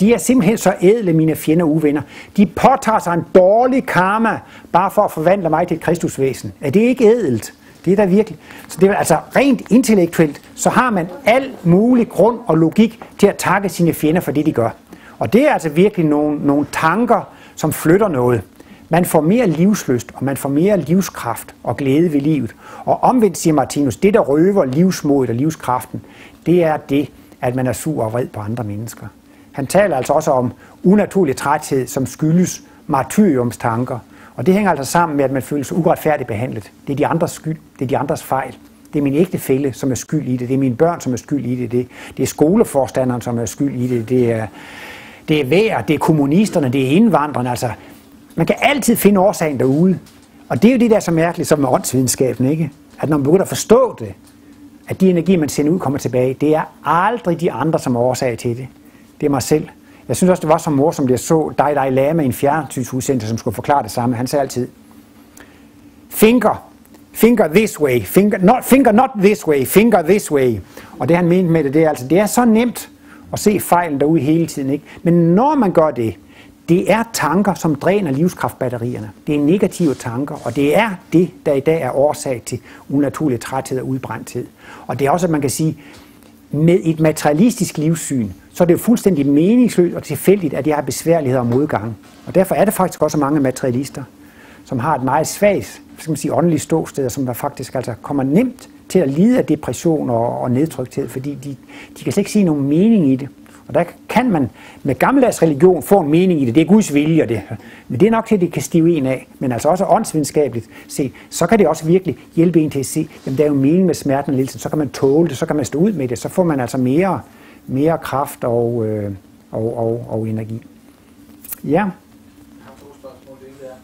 De er simpelthen så ædle, mine fjender og uvenner. De påtager sig en dårlig karma, bare for at forvandle mig til et kristusvæsen. Er det ikke ædelt? Det er der virkelig. Så det er altså rent intellektuelt, så har man al mulig grund og logik til at takke sine fjender for det, de gør. Og det er altså virkelig nogle, nogle tanker, som flytter noget. Man får mere livsløst, og man får mere livskraft og glæde ved livet. Og omvendt siger Martinus, det der røver livsmodet og livskraften, det er det, at man er sur og vred på andre mennesker. Han taler altså også om unaturlig træthed, som skyldes martyriumstanker. Og det hænger altså sammen med, at man føler sig uretfærdigt behandlet. Det er de andres skyld. Det er de andres fejl. Det er min ægtefælle, som er skyld i det. Det er mine børn, som er skyld i det. Det, det er skoleforstanderen, som er skyld i det. Det er, det er vejr, det er kommunisterne, det er indvandrerne. Altså, man kan altid finde årsagen derude. Og det er jo det, der er så mærkeligt som med åndsvidenskaben, ikke? At når man begynder at forstå det, at de energier, man sender ud, kommer tilbage, det er aldrig de andre, som er årsag til det. Det er mig selv. Jeg synes også, det var så morsomt, at jeg så dig, dig Lama i en fjernsynsudsendelse, som skulle forklare det samme. Han sagde altid, finger, finger this way, finger not, finger not this way, finger this way. Og det han mente med det, det er altså, det er så nemt at se fejlen derude hele tiden. Ikke? Men når man gør det, det er tanker, som dræner livskraftbatterierne. Det er negative tanker, og det er det, der i dag er årsag til unaturlig træthed og udbrændthed. Og det er også, at man kan sige, med et materialistisk livssyn, så er det jo fuldstændig meningsløst og tilfældigt, at jeg har besværligheder og modgang. Og derfor er det faktisk også mange materialister, som har et meget svagt skal man sige, åndeligt ståsted, som der faktisk altså kommer nemt til at lide af depression og, og nedtrykthed, fordi de, de kan slet ikke se nogen mening i det. Og der kan man med gammeldags religion få en mening i det. Det er Guds vilje, det. Men det er nok til, at det kan stive en af. Men altså også åndsvidenskabeligt se, så kan det også virkelig hjælpe en til at se, at der er jo mening med smerten og Så kan man tåle det, så kan man stå ud med det. Så får man altså mere, mere kraft og, øh, og, og, og energi. Ja. Jeg har to spørgsmål. Det er,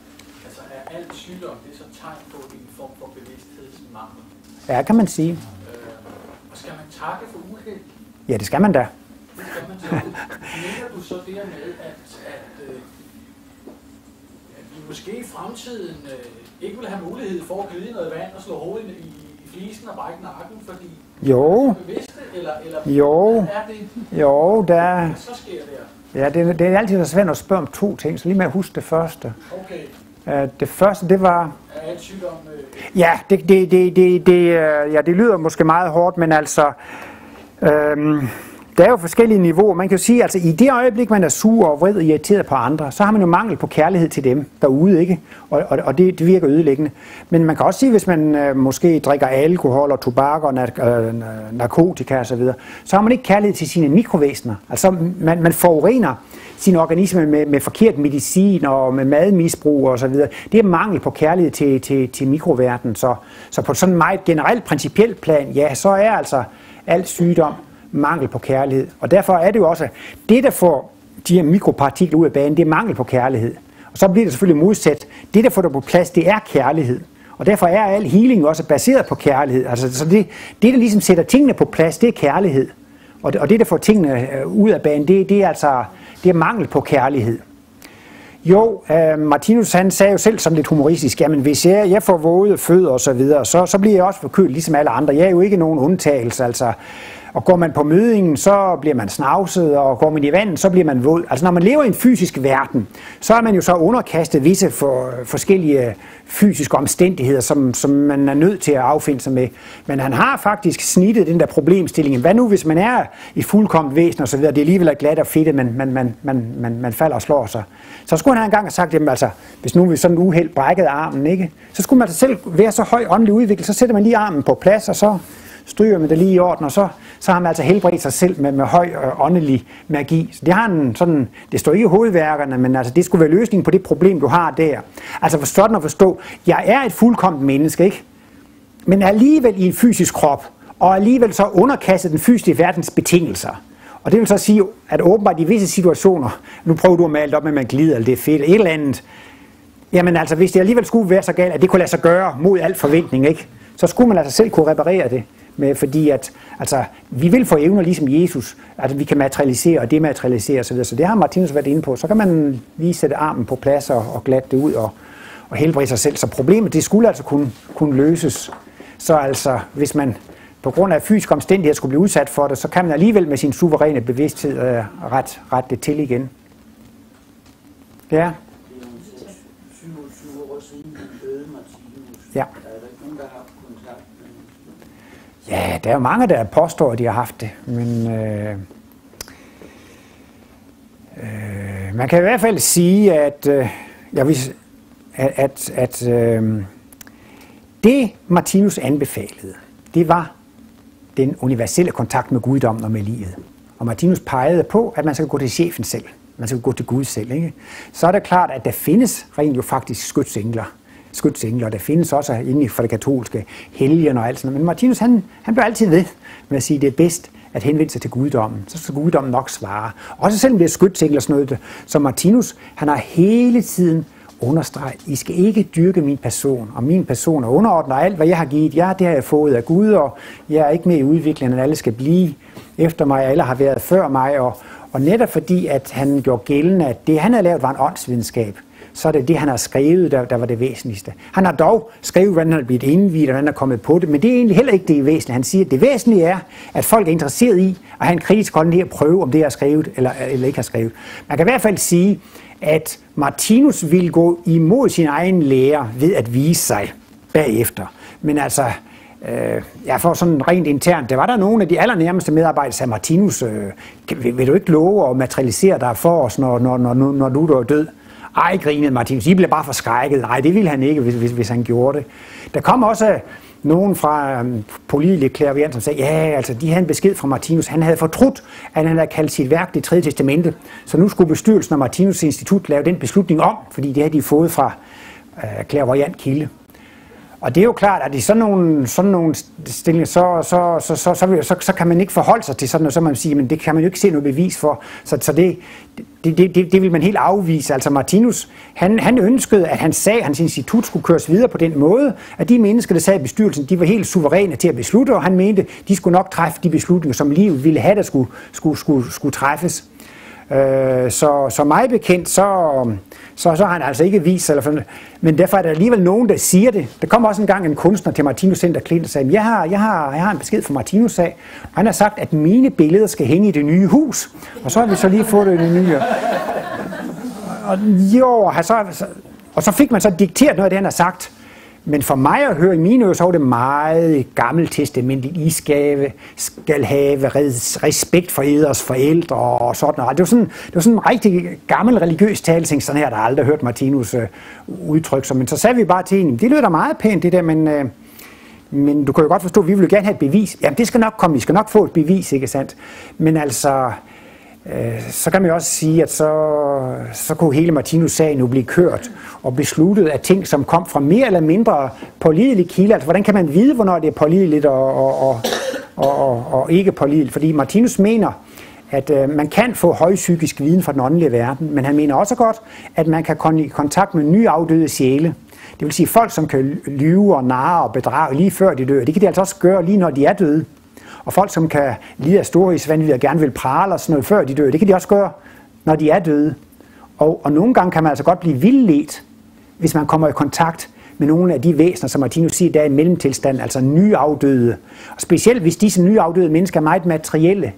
altså er alt sygdom, det er så tegn på en form for bevidsthedsmangel? Ja, kan man sige. Øh, og skal man takke for uheld? Ja, det skal man da. Mener du så det her med, at, at, øh, at vi måske i fremtiden øh, ikke vil have mulighed for at glide noget vand og slå hovedet i, i flisen og brække nakken, fordi jo. bevidste, eller, eller jo. er det? Jo, der... Så sker der. Ja, det, det er altid svært at spørge om to ting, så lige med at huske det første. Okay. Det første, det var... Er. Øh... Ja, det, det, det, det, det, ja, det lyder måske meget hårdt, men altså... Øh, der er jo forskellige niveauer. Man kan jo sige, altså i det øjeblik, man er sur og vred og irriteret på andre, så har man jo mangel på kærlighed til dem derude, ikke? Og, og, og det, det virker ødelæggende. Men man kan også sige, hvis man øh, måske drikker alkohol og tobak og øh, narkotika osv., så, så har man ikke kærlighed til sine mikrovæsener. Altså man, man forurener sin organisme med, med forkert medicin og med madmisbrug og så videre. Det er mangel på kærlighed til, til, til mikroverdenen. Så, så på sådan en meget generelt principielt plan, ja, så er altså al sygdom mangel på kærlighed. Og derfor er det jo også, det der får de her mikropartikler ud af banen, det er mangel på kærlighed. Og så bliver det selvfølgelig modsat. Det der får det på plads, det er kærlighed. Og derfor er al healing også baseret på kærlighed. Altså, så det, det, der ligesom sætter tingene på plads, det er kærlighed. Og det, og det der får tingene øh, ud af banen, det, det er altså det er mangel på kærlighed. Jo, uh, Martinus han sagde jo selv som lidt humoristisk, jamen hvis jeg, jeg får våde fødder og så videre, så, så bliver jeg også forkølet ligesom alle andre. Jeg er jo ikke nogen undtagelse, altså og går man på mødingen, så bliver man snavset, og går man i vandet, så bliver man våd. Altså når man lever i en fysisk verden, så er man jo så underkastet visse for, forskellige fysiske omstændigheder, som, som man er nødt til at affinde sig med. Men han har faktisk snittet den der problemstilling. Hvad nu, hvis man er i fuldkommen væsen og så det er alligevel er glat og fedt, men man, man, man, man, man falder og slår sig. Så skulle han engang have sagt, jamen altså, hvis nu vi sådan en uheld brækkede armen, ikke? så skulle man altså selv være så høj åndelig udviklet, så sætter man lige armen på plads, og så stryger man det lige i orden, og så, så har man altså helbredt sig selv med, med høj øh, åndelig magi. Så det har en sådan, det står ikke i hovedværkerne, men altså, det skulle være løsningen på det problem, du har der. Altså for sådan at forstå, jeg er et fuldkomment menneske, ikke? Men alligevel i en fysisk krop, og alligevel så underkastet den fysiske verdens betingelser. Og det vil så sige, at åbenbart i visse situationer, nu prøver du at male op med, at man glider, eller det er fedt, et eller andet, jamen altså, hvis det alligevel skulle være så galt, at det kunne lade sig gøre mod al forventning, ikke? så skulle man altså selv kunne reparere det med, fordi at, altså, vi vil få evner ligesom Jesus, at vi kan materialisere og dematerialisere osv. Så det har Martinus været inde på. Så kan man lige sætte armen på plads og, og glatte det ud og, og helbrede sig selv. Så problemet, det skulle altså kunne, kunne løses. Så altså, hvis man på grund af fysisk omstændighed skulle blive udsat for det, så kan man alligevel med sin suveræne bevidsthed øh, ret, ret det til igen. Ja. Ja. Ja, der er mange, der påstår, at de har haft det, men øh, øh, man kan i hvert fald sige, at, øh, jeg vil, at, at, at øh, det Martinus anbefalede, det var den universelle kontakt med guddommen og med livet. Og Martinus pegede på, at man skal gå til chefen selv. Man skal gå til Gud selv. Ikke? Så er det klart, at der findes rent jo faktisk skytsengler skytsengler. Der findes også inde for det katolske helgen og alt sådan noget. Men Martinus, han, han blev altid ved med at sige, at det er bedst at henvende sig til guddommen. Så skal guddommen nok svare. Også selvom det er skytsengler sådan noget. Så Martinus, han har hele tiden understreget, I skal ikke dyrke min person, og min person er underordnet alt, hvad jeg har givet jer, det har jeg fået af Gud, og jeg er ikke med i udviklingen, at alle skal blive efter mig, alle har været før mig, og, og netop fordi, at han gjorde gældende, at det, han havde lavet, var en åndsvidenskab, så er det det, han har skrevet, der, der var det væsentligste. Han har dog skrevet, hvordan han er blevet indvidet, og hvordan han er kommet på det, men det er egentlig heller ikke det væsentlige. Han siger, at det væsentlige er, at folk er interesseret i at have en kritisk holdning at prøve, om det er skrevet eller, eller ikke har skrevet. Man kan i hvert fald sige, at Martinus vil gå imod sin egen lære ved at vise sig bagefter. Men altså, øh, jeg får sådan rent internt, der var der nogle af de allernærmeste medarbejdere, sagde Martinus, øh, vil, vil du ikke love at materialisere dig for os, når, når, når, når du er død? Ej, grinede Martinus, I blev bare forskrækket. Nej, det ville han ikke, hvis, hvis, hvis han gjorde det. Der kom også øh, nogen fra øh, um, pålidelig klærvian, som sagde, ja, altså de havde en besked fra Martinus. Han havde fortrudt, at han havde kaldt sit værk det tredje testamente. Så nu skulle bestyrelsen af Martinus Institut lave den beslutning om, fordi det havde de fået fra øh, uh, klærviant kilde. Og det er jo klart, at i sådan nogle, sådan nogle stillinger, så, så, så, så, så, så, så kan man ikke forholde sig til sådan noget, så man siger, men det kan man jo ikke se noget bevis for. Så, så det, det, det, det, det vil man helt afvise. Altså Martinus, han, han ønskede, at han sag, hans institut skulle køres videre på den måde, at de mennesker, der sad i bestyrelsen, de var helt suveræne til at beslutte, og han mente, de skulle nok træffe de beslutninger, som livet ville have, der skulle, skulle, skulle, skulle træffes. Øh, så, så mig bekendt, så, så, så har han altså ikke vist eller men derfor er der alligevel nogen, der siger det. Der kom også engang en kunstner til Martinus Center Klint og sagde, jeg har, jeg, har, jeg har en besked fra Martinus af, og han har sagt, at mine billeder skal hænge i det nye hus. Og så har vi så lige fået det i det nye. Og, jo, så, og så fik man så dikteret noget af det, han har sagt. Men for mig at høre i mine ører, så var det meget gammeltestamentligt. I skal, skal have respekt for eders forældre og sådan noget. Det var sådan, det var sådan en rigtig gammel religiøs talsing, sådan her, der aldrig hørt Martinus øh, udtryk. som. men så sagde vi bare til hende, det lyder meget pænt det der, men, øh, men du kan jo godt forstå, at vi vil gerne have et bevis. Jamen det skal nok komme, vi skal nok få et bevis, ikke sandt? Men altså, Øh, så kan man jo også sige, at så, så kunne hele Martinus-sagen nu blive kørt og besluttet af ting, som kom fra mere eller mindre pålidelige kilder. Altså, hvordan kan man vide, hvornår det er pålideligt og, og, og, og, og, ikke pålideligt? Fordi Martinus mener, at øh, man kan få højpsykisk viden fra den åndelige verden, men han mener også godt, at man kan komme i kontakt med nye afdøde sjæle. Det vil sige folk, som kan lyve og narre og bedrage lige før de dør. Det kan de altså også gøre lige når de er døde. Og folk, som kan lide af storhedsvanvid og gerne vil prale og sådan noget før de dør, det kan de også gøre, når de er døde. Og, og nogle gange kan man altså godt blive vildledt, hvis man kommer i kontakt med nogle af de væsener, som Martinus siger, der er i mellemtilstand, altså nyafdøde. Og specielt hvis disse nyafdøde mennesker er meget materielle,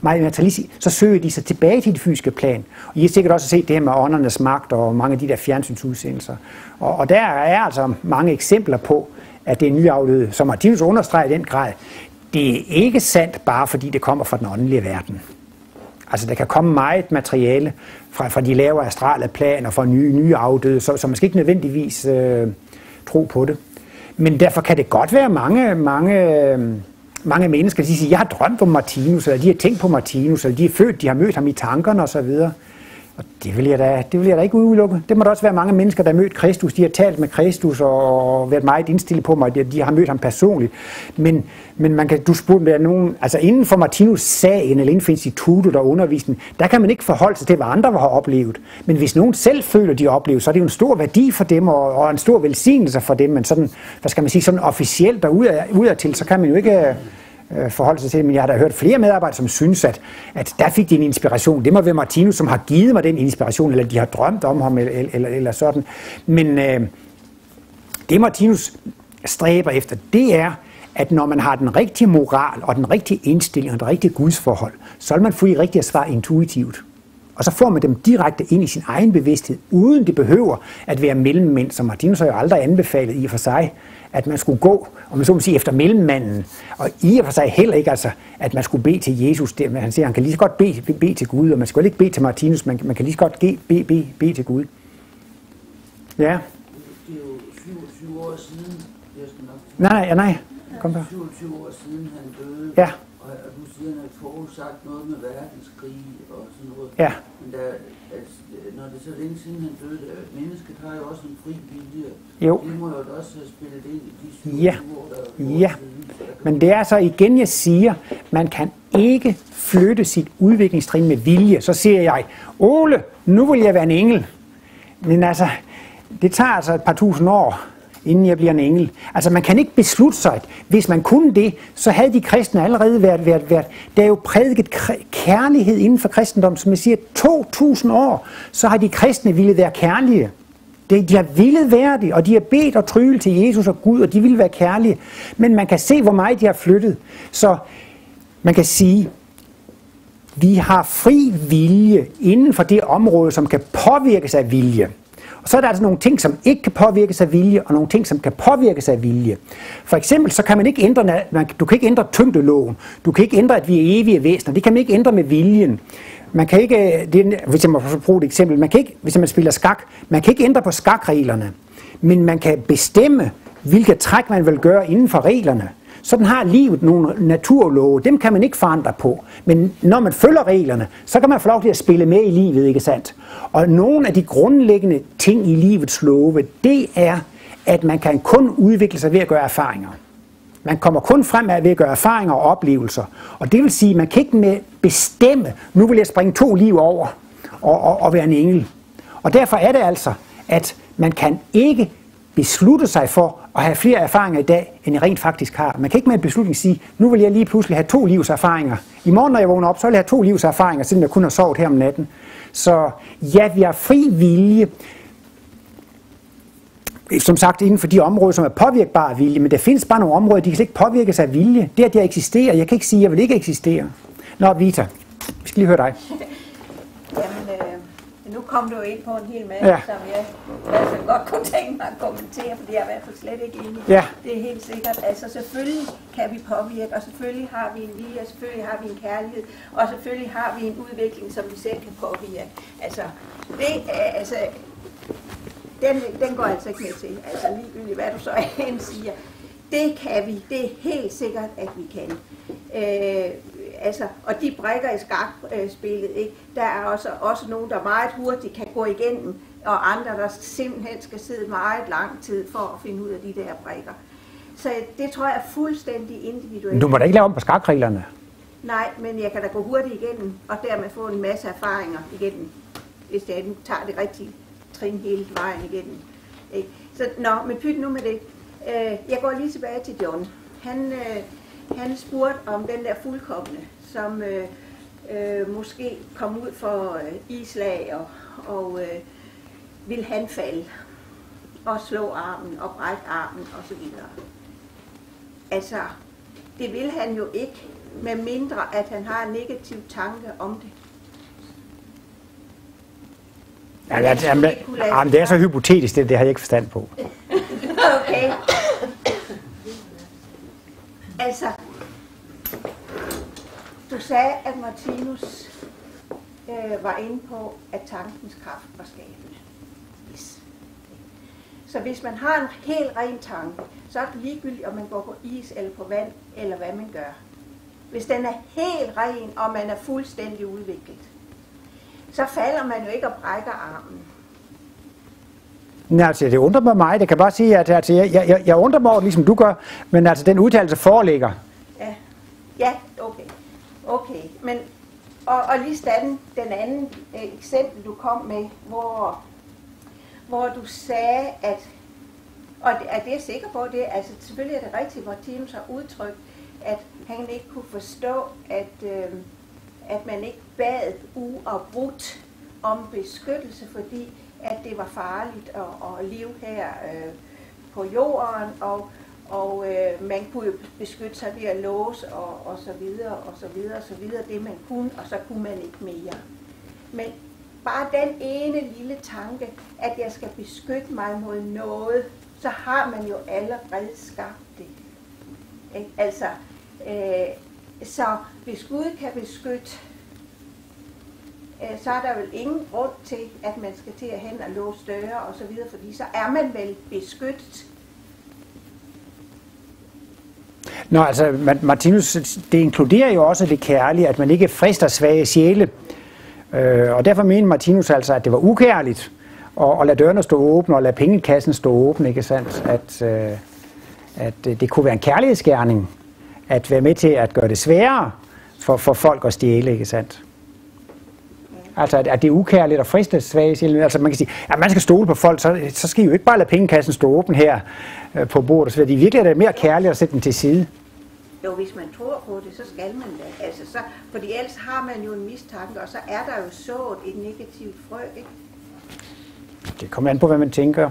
meget materialistiske, så søger de sig tilbage til det fysiske plan. Og I har sikkert også set det her med åndernes magt og mange af de der fjernsynsudsendelser. Og, og der er altså mange eksempler på, at det er nyafdøde, som Martinus understreger i den grad det er ikke sandt bare fordi det kommer fra den åndelige verden. Altså der kan komme meget materiale fra, fra de lavere astrale planer, fra nye, nye afdøde, så, så man skal ikke nødvendigvis øh, tro på det. Men derfor kan det godt være mange, mange, øh, mange mennesker, de siger, jeg har drømt om Martinus, eller de har tænkt på Martinus, eller de er født, de har mødt ham i tankerne osv. Og det vil, jeg da, det vil jeg da ikke udelukke. Det må da også være mange mennesker, der har mødt Kristus. De har talt med Kristus og været meget indstillet på mig. De, har mødt ham personligt. Men, men man kan, du spurgte der nogen, altså inden for Martinus-sagen eller inden for instituttet og undervisning, der kan man ikke forholde sig til, hvad andre har oplevet. Men hvis nogen selv føler, de har oplevet, så er det jo en stor værdi for dem og, og en stor velsignelse for dem. Men sådan, hvad skal man sige, sådan officielt og udadtil, så kan man jo ikke øh, forholde sig til, men jeg har da hørt flere medarbejdere, som synes, at, at der fik de en inspiration. Det må være Martinus, som har givet mig den inspiration, eller de har drømt om ham, eller, eller, eller sådan. Men øh, det Martinus stræber efter, det er, at når man har den rigtige moral og den rigtige indstilling og det rigtige gudsforhold, så vil man få de rigtige svar intuitivt. og så får man dem direkte ind i sin egen bevidsthed, uden det behøver at være mellemmænd, som Martinus har jo aldrig anbefalet i og for sig, at man skulle gå, om man så må sige, efter mellemmanden, og i og for sig heller ikke, altså, at man skulle bede til Jesus. Det, han siger, han kan lige så godt bede, bede til Gud, og man skal ikke bede til Martinus, man, man kan lige så godt bede, bede, bede, bede til Gud. Ja. Det er jo 27 år siden, jeg skal nok... Nej, nej, kom på. 27 år siden han døde. Ja. Og du siger, at har forudsagt noget med verdenskrig og sådan noget. Ja. Men der, altså, når det er så længe siden han døde, mennesket har jo også en fri vilje. Jo. Det må jo også have spillet ind i de syv ja. år, der Ja. Men det er så igen, jeg siger, man kan ikke flytte sit udviklingstrin med vilje. Så siger jeg, Ole, nu vil jeg være en engel. Men altså, det tager altså et par tusind år inden jeg bliver en engel. Altså man kan ikke beslutte sig. Hvis man kunne det, så havde de kristne allerede været, været, været der er jo prædiket kærlighed inden for kristendom, som jeg siger, 2000 år, så har de kristne ville være kærlige. De, de har ville være det, og de har bedt og trylle til Jesus og Gud, og de vil være kærlige. Men man kan se, hvor meget de har flyttet. Så man kan sige, vi har fri vilje inden for det område, som kan påvirkes af vilje. Og så er der altså nogle ting, som ikke kan påvirkes af vilje, og nogle ting, som kan påvirkes af vilje. For eksempel, så kan man ikke ændre, man, du kan ikke ændre tyngdeloven. Du kan ikke ændre, at vi er evige væsener. Det kan man ikke ændre med viljen. Man kan ikke, øh, det, hvis jeg må bruge et eksempel, man kan ikke, hvis man spiller skak, man kan ikke ændre på skakreglerne, men man kan bestemme, hvilke træk man vil gøre inden for reglerne. Sådan har livet nogle naturlove, dem kan man ikke forandre på. Men når man følger reglerne, så kan man få lov til at spille med i livet, ikke sandt? Og nogle af de grundlæggende ting i livets love, det er, at man kan kun udvikle sig ved at gøre erfaringer. Man kommer kun frem af ved at gøre erfaringer og oplevelser. Og det vil sige, at man kan ikke med bestemme, nu vil jeg springe to liv over og, og, og være en engel. Og derfor er det altså, at man kan ikke beslutte sig for at have flere erfaringer i dag, end jeg rent faktisk har. Man kan ikke med en beslutning sige, nu vil jeg lige pludselig have to livs erfaringer. I morgen, når jeg vågner op, så vil jeg have to livs erfaringer, siden jeg kun har sovet her om natten. Så ja, vi har fri vilje, som sagt inden for de områder, som er påvirkbare af vilje, men der findes bare nogle områder, de kan ikke påvirkes af vilje. Det, at jeg eksisterer, jeg kan ikke sige, at jeg vil ikke eksistere. Nå, Vita, vi skal lige høre dig. Jamen, øh, nu kom du jo ind på en hel masse, ja. som jeg altså, godt kunne tænke mig at kommentere, fordi jeg er i hvert fald slet ikke enig. Ja. Det er helt sikkert. Altså, selvfølgelig kan vi påvirke, og selvfølgelig har vi en vilje, og selvfølgelig har vi en kærlighed, og selvfølgelig har vi en udvikling, som vi selv kan påvirke. Altså, det er, altså, den, den går altså ikke med til. Altså ligegyldigt hvad du så end siger. Det kan vi. Det er helt sikkert, at vi kan. Øh, altså, og de brækker i skakspillet, ikke? der er også, også nogen, der meget hurtigt kan gå igennem, og andre, der simpelthen skal sidde meget lang tid for at finde ud af de der brækker. Så det tror jeg er fuldstændig individuelt. Du må da ikke lave om på skakreglerne. Nej, men jeg kan da gå hurtigt igennem, og dermed få en masse erfaringer igennem, hvis jeg tager det rigtige trin hele vejen igennem. Ikke? Så, nå, men pyt nu med det. Øh, jeg går lige tilbage til John. Han, øh, han spurgte om den der fuldkommende, som øh, øh, måske kom ud for øh, islag og, og øh, vil han falde og slå armen og brække armen og så videre. Altså, det vil han jo ikke, med mindre at han har en negativ tanke om det. Ja, ja, det, jamen, jamen, det er så hypotetisk, det, det har jeg ikke forstand på. okay. Altså, du sagde, at Martinus øh, var inde på, at tankens kraft var skabende. Yes. Så hvis man har en helt ren tanke, så er det ligegyldigt, om man går på is eller på vand, eller hvad man gør. Hvis den er helt ren, og man er fuldstændig udviklet, så falder man jo ikke og brækker armen. Nej, altså, det undrer mig meget. Jeg kan bare sige, at altså, jeg, jeg, jeg undrer mig over, ligesom du gør, men altså, den udtalelse foreligger. Ja, ja okay. Okay, men og, og lige sådan den anden øh, eksempel, du kom med, hvor, hvor du sagde, at, og det, er det er sikker på, det altså selvfølgelig er det rigtigt, hvor Teams har udtrykt, at han ikke kunne forstå, at, øh, at man ikke bad uafbrudt om beskyttelse, fordi at det var farligt at, at leve her øh, på jorden, og, og øh, man kunne jo beskytte sig ved at låse og, og så videre, og så videre, og så videre, det man kunne, og så kunne man ikke mere. Men bare den ene lille tanke, at jeg skal beskytte mig mod noget, så har man jo allerede skabt det. Ikke? Altså, øh, så hvis Gud kan beskytte, øh, så er der vel ingen grund til, at man skal til at hen og låse døre og så videre, fordi så er man vel beskyttet. Nå, altså, Martinus, det inkluderer jo også det kærlige, at man ikke frister svage sjæle. Øh, og derfor mener Martinus altså, at det var ukærligt at, at lade dørene stå åbne og lade pengekassen stå åben, ikke sandt? At, øh, at det kunne være en kærlighedsgerning at være med til at gøre det sværere for, for folk at stjæle, ikke sandt? Altså, at, at det er ukærligt og friste svage sjæle. Altså, man kan sige, at man skal stole på folk, så, så skal I jo ikke bare lade pengekassen stå åben her øh, på bordet. Så det er virkelig er mere kærligt at sætte den til side. Jo, hvis man tror på det, så skal man det. Altså, så, fordi ellers har man jo en mistanke, og så er der jo sået et negativt frø, ikke? Det kommer an på, hvad man tænker.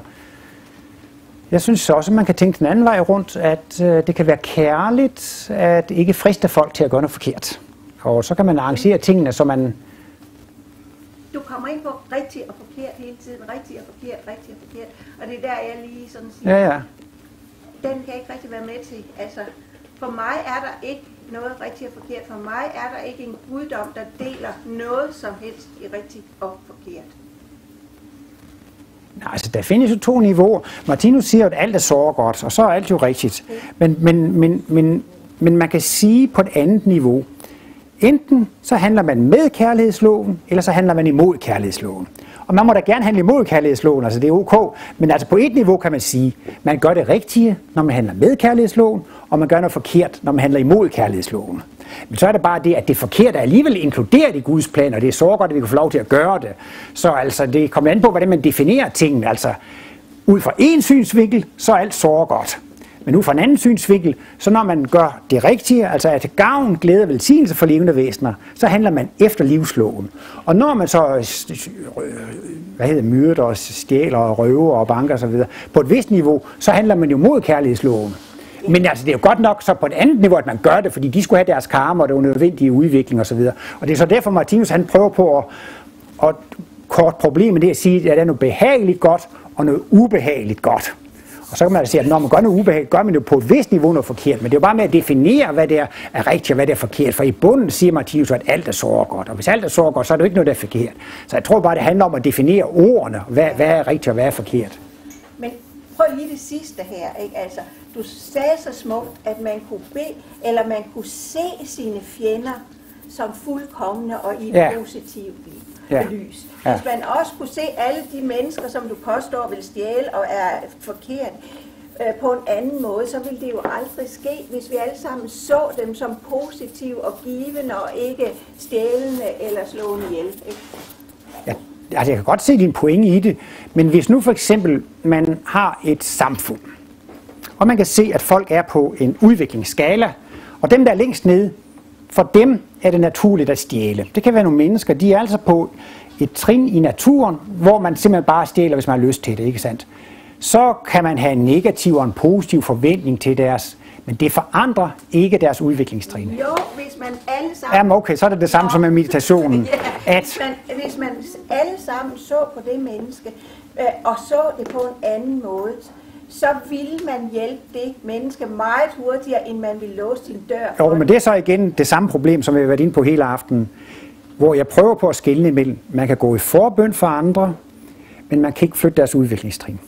Jeg synes også, at man kan tænke den anden vej rundt, at øh, det kan være kærligt at ikke friste folk til at gøre noget forkert. Og så kan man arrangere tingene, så man... Du kommer ind på rigtigt og forkert hele tiden. Rigtigt og forkert, rigtigt og forkert. Og det er der, jeg lige sådan siger, Ja, ja. den kan jeg ikke rigtig være med til. Altså, for mig er der ikke noget rigtigt og forkert. For mig er der ikke en guddom, der deler noget som helst i rigtigt og forkert. Nej, altså der findes jo to niveauer. Martinus siger at alt er så godt, og så er alt jo rigtigt. Men, men, men, men, men man kan sige på et andet niveau, enten så handler man med kærlighedsloven, eller så handler man imod kærlighedsloven. Og man må da gerne handle imod kærlighedsloven, altså det er ok, men altså på et niveau kan man sige, man gør det rigtige, når man handler med kærlighedsloven, og man gør noget forkert, når man handler imod kærlighedsloven. Men så er det bare det, at det forkerte er alligevel inkluderet i Guds plan, og det er så godt, at vi kan få lov til at gøre det. Så altså, det kommer an på, hvordan man definerer tingene. Altså, ud fra én synsvinkel, så er alt så godt. Men nu fra en anden synsvinkel, så når man gør det rigtige, altså at gavn, glæde og velsignelse for levende væsener, så handler man efter livsloven. Og når man så øh, hvad hedder, myrder og stjæler og røver og banker osv., på et vist niveau, så handler man jo mod kærlighedsloven. Men altså, det er jo godt nok så på et andet niveau, at man gør det, fordi de skulle have deres karma, og det var nødvendige udvikling osv. Og, og det er så derfor, Martinus han prøver på at, at kort problemet det at sige, at der er noget behageligt godt og noget ubehageligt godt. Og så kan man altså sige, at når man gør noget ubehageligt, gør man jo på et vist niveau noget forkert. Men det er jo bare med at definere, hvad det er, er rigtigt og hvad det er forkert. For i bunden siger Martinus, at alt er så godt. Og hvis alt er så godt, så er det jo ikke noget, der er forkert. Så jeg tror bare, det handler om at definere ordene. Hvad, hvad er rigtigt og hvad er forkert. Men prøv lige det sidste her, ikke? Altså, du sagde så smukt, at man kunne bede, eller man kunne se sine fjender som fuldkommende og i Ja. positivt Ja. lys. Ja. Hvis man også kunne se alle de mennesker, som du påstår vil stjæle og er forkert, øh, på en anden måde, så ville det jo aldrig ske, hvis vi alle sammen så dem som positive og givende og ikke stjælende eller slående ihjel. Ikke? Ja, altså jeg kan godt se din pointe i det, men hvis nu for eksempel man har et samfund, og man kan se, at folk er på en udviklingsskala, og dem, der er længst nede, for dem er det naturligt at stjæle. Det kan være nogle mennesker, de er altså på et trin i naturen, hvor man simpelthen bare stjæler, hvis man har lyst til det, ikke sandt? Så kan man have en negativ og en positiv forventning til deres, men det forandrer ikke deres udviklingstrin. Jo, hvis man alle sammen... Jamen okay, så er det det samme som med meditationen. Ja, At, hvis, man, hvis man alle sammen så på det menneske, øh, og så det på en anden måde, så ville man hjælpe det menneske meget hurtigere, end man ville låse sin dør. Jo, men det er så igen det samme problem, som vi har været inde på hele aftenen, hvor jeg prøver på at skelne imellem, man kan gå i forbøn for andre, men man kan ikke flytte deres udviklingstrin.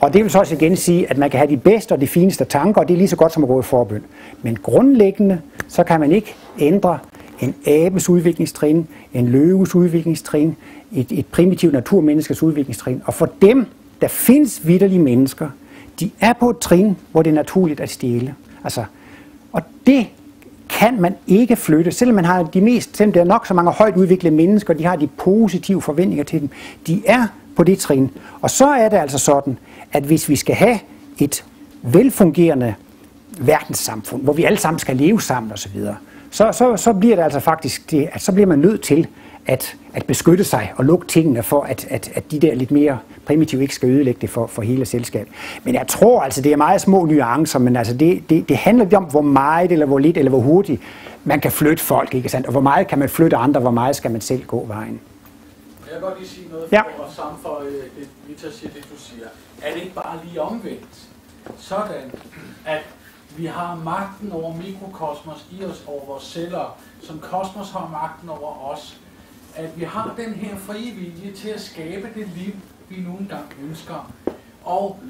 Og det vil så også igen sige, at man kan have de bedste og de fineste tanker, og det er lige så godt som at gå i forbøn. Men grundlæggende, så kan man ikke ændre en abes udviklingstrin, en løves udviklingstrin, et, et primitivt naturmenneskes udviklingstrin. Og for dem, der findes vidderlige mennesker, de er på et trin, hvor det er naturligt at stjæle. Altså, og det kan man ikke flytte, selvom man har de mest, selvom der er nok så mange højt udviklede mennesker, de har de positive forventninger til dem. De er på det trin. Og så er det altså sådan, at hvis vi skal have et velfungerende verdenssamfund, hvor vi alle sammen skal leve sammen osv., så, så, så bliver det altså faktisk det, at så bliver man nødt til at, at beskytte sig og lukke tingene for, at, at, at de der lidt mere primitive ikke skal ødelægge det for, for hele selskabet. Men jeg tror altså, det er meget små nuancer, men altså det, det, det handler ikke om, hvor meget eller hvor lidt eller hvor hurtigt man kan flytte folk, ikke sandt? Og hvor meget kan man flytte andre, hvor meget skal man selv gå vejen. Jeg vil godt lige sige noget Ja. for at sammenføje det, Vita siger, det du siger. Er det ikke bare lige omvendt? Sådan, at vi har magten over mikrokosmos i os, over vores celler, som kosmos har magten over os. At vi har den her frie vilje til at skabe det liv, vi nu engang ønsker. Og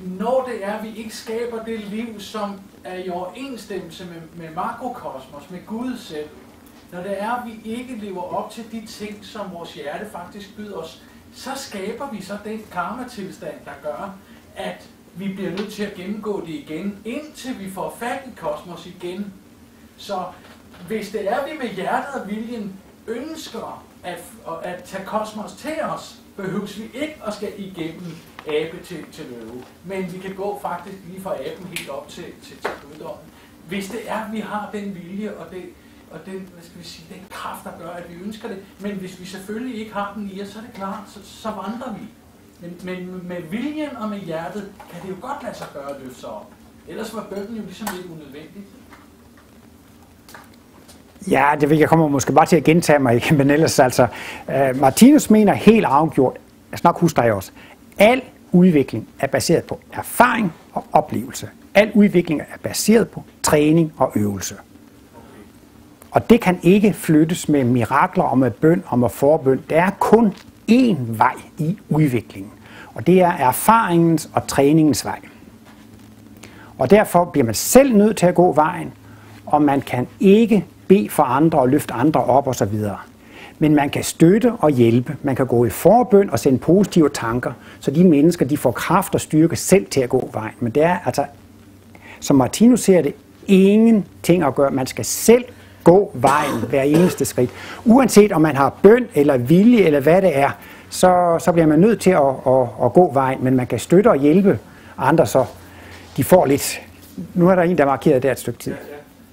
når det er, at vi ikke skaber det liv, som er i overensstemmelse med, med makrokosmos, med Gud selv, når det er, at vi ikke lever op til de ting, som vores hjerte faktisk byder os, så skaber vi så den karmatilstand, der gør, at vi bliver nødt til at gennemgå det igen, indtil vi får fat i kosmos igen. Så hvis det er, at vi med hjertet og viljen ønsker at, at tage kosmos til os, behøves vi ikke at skal igennem abe til, til løve. Men vi kan gå faktisk lige fra aben helt op til, til, til guddommen. Hvis det er, at vi har den vilje og det, og den, hvad skal vi sige, den kraft, der gør, at vi ønsker det. Men hvis vi selvfølgelig ikke har den i os, så er det klart, så, så vandrer vi. Men, men med viljen og med hjertet kan det jo godt lade sig gøre at løfte sig op. Ellers var bønden jo ligesom lidt unødvendigt. Ja, det vil jeg kommer måske bare til at gentage mig igen, men ellers altså, uh, Martinus mener helt afgjort, jeg skal nok husker dig også, al udvikling er baseret på erfaring og oplevelse. Al udvikling er baseret på træning og øvelse. Og det kan ikke flyttes med mirakler og med bøn og med forbøn. Der er kun én vej i udviklingen, og det er erfaringens og træningens vej. Og derfor bliver man selv nødt til at gå vejen, og man kan ikke bede for andre og løfte andre op osv. Men man kan støtte og hjælpe. Man kan gå i forbøn og sende positive tanker, så de mennesker de får kraft og styrke selv til at gå vejen. Men det er altså, som Martinus ser det, ingenting at gøre. Man skal selv gå vejen hver eneste skridt. Uanset om man har bøn eller vilje eller hvad det er, så, så bliver man nødt til at, at, at gå vejen. Men man kan støtte og hjælpe andre, så de får lidt... Nu er der en, der markeret der et stykke tid.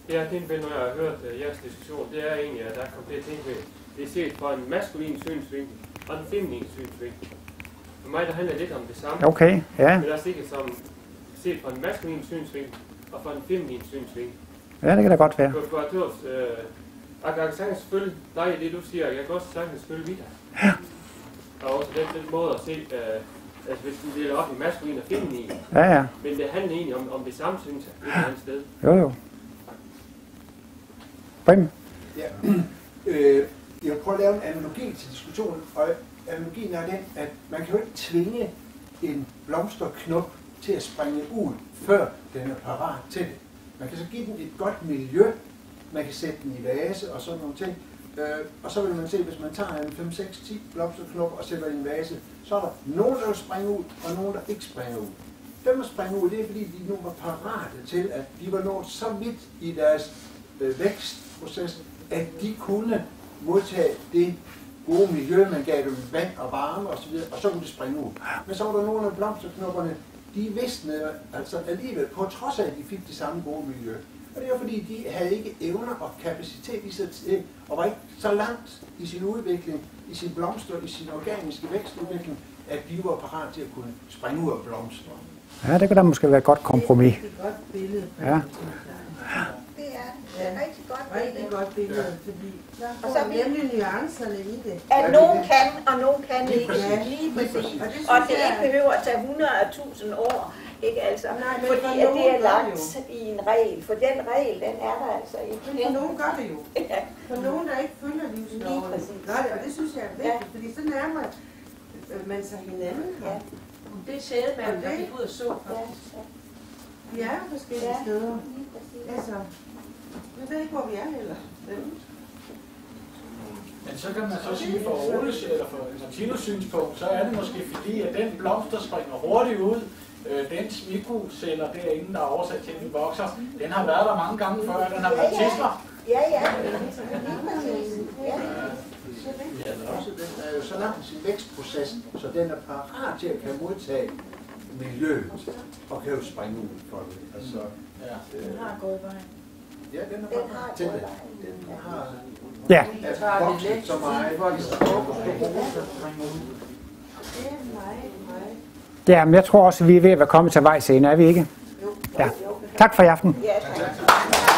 Ja, ja. Ja, det er når jeg har hørt uh, jeres diskussion, det er egentlig, at der kommer til at tænke ved, det er set fra en maskulin synsvinkel og en feminin synsvinkel. For mig der handler lidt om det samme, Okay, ja. men også ikke som set fra en maskulin synsvinkel og fra en feminin synsvinkel. Ja, det kan da godt være. Du har gjort, øh, jeg kan sagtens følge dig i det, du siger, jeg kan også sagtens følge Vita. Og også den, den måde at se, øh, altså hvis du deler op i maskulin og feminin, Ja, ja. men det handler egentlig om, om det samme, synes jeg, et eller andet sted. Jo, jo. Brim? Ja. Øh, jeg vil prøve at lave en analogi til diskussionen, og analogien er den, at man kan jo ikke tvinge en blomsterknop til at springe ud, før den er parat til det. Man kan så give den et godt miljø, man kan sætte den i vase og sådan nogle ting, øh, og så vil man se, hvis man tager en 5, 6, 10 blomsterknop og sætter i en vase, så er der nogen, der vil springe ud, og nogen, der ikke springer ud. Dem, der springer ud, det er fordi, de nu var parate til, at de var nået så vidt i deres øh, vækstproces, at de kunne modtage det gode miljø, man gav dem vand og varme osv., og så kunne de springe ud. Men så var der nogle af blomsterknopperne, de visnede altså alligevel, på trods af, at de fik det samme gode miljø. Og det var fordi, de havde ikke evner og kapacitet i sig til, og var ikke så langt i sin udvikling, i sin blomster, i sin organiske vækstudvikling, at de var parat til at kunne springe ud af blomster. Ja, det kan da måske være et godt kompromis. Det er et godt billede. Ja. Er Ja. rigtig godt Rigtig billede. godt billede, fordi der Og så bliver- nemlig nuancerne i det. At nogen kan, og nogen kan ikke. præcis. Ja, lige præcis. Og det Og det jeg ikke er- behøver at tage 100 og 1000 år. Ikke altså, Nej, men fordi for at det er lagt i en regel. For den regel, den er der altså Men ikke. for nogen gør det jo. Ja. For nogen, der ikke følger Lige livsloven, præcis. gør det, og det synes jeg er vigtigt, fordi så nærmer man sig hinanden. Ja. Det er sædemanden, der gik ud og så. Ja, ja, Vi er jo forskellige Ja. steder. lige præcis. Altså, jeg ved ikke, hvor vi er heller. Men så kan man så sige for Oles eller for Martinos synspunkt, så er det måske fordi, at den blomst, der springer hurtigt ud, øh, dens mikroceller derinde, der er oversat til, at den vokser, den har været der mange gange før, den har været tisler. Ja, ja. Lige præcis. Ja. Ja, men også den er jo så langt i sin vækstproces, så den er parat til at kan modtage miljøet og kan jo springe ud for det. Altså, Ja. øh, Den har gået vejen. Ja, den er Den har til det. Den har, Ja, er så meget. Det er meget, meget. ja men jeg tror også, at vi er ved at være kommet til vej senere, er vi ikke? Ja. Tak for i aften. Ja, tak.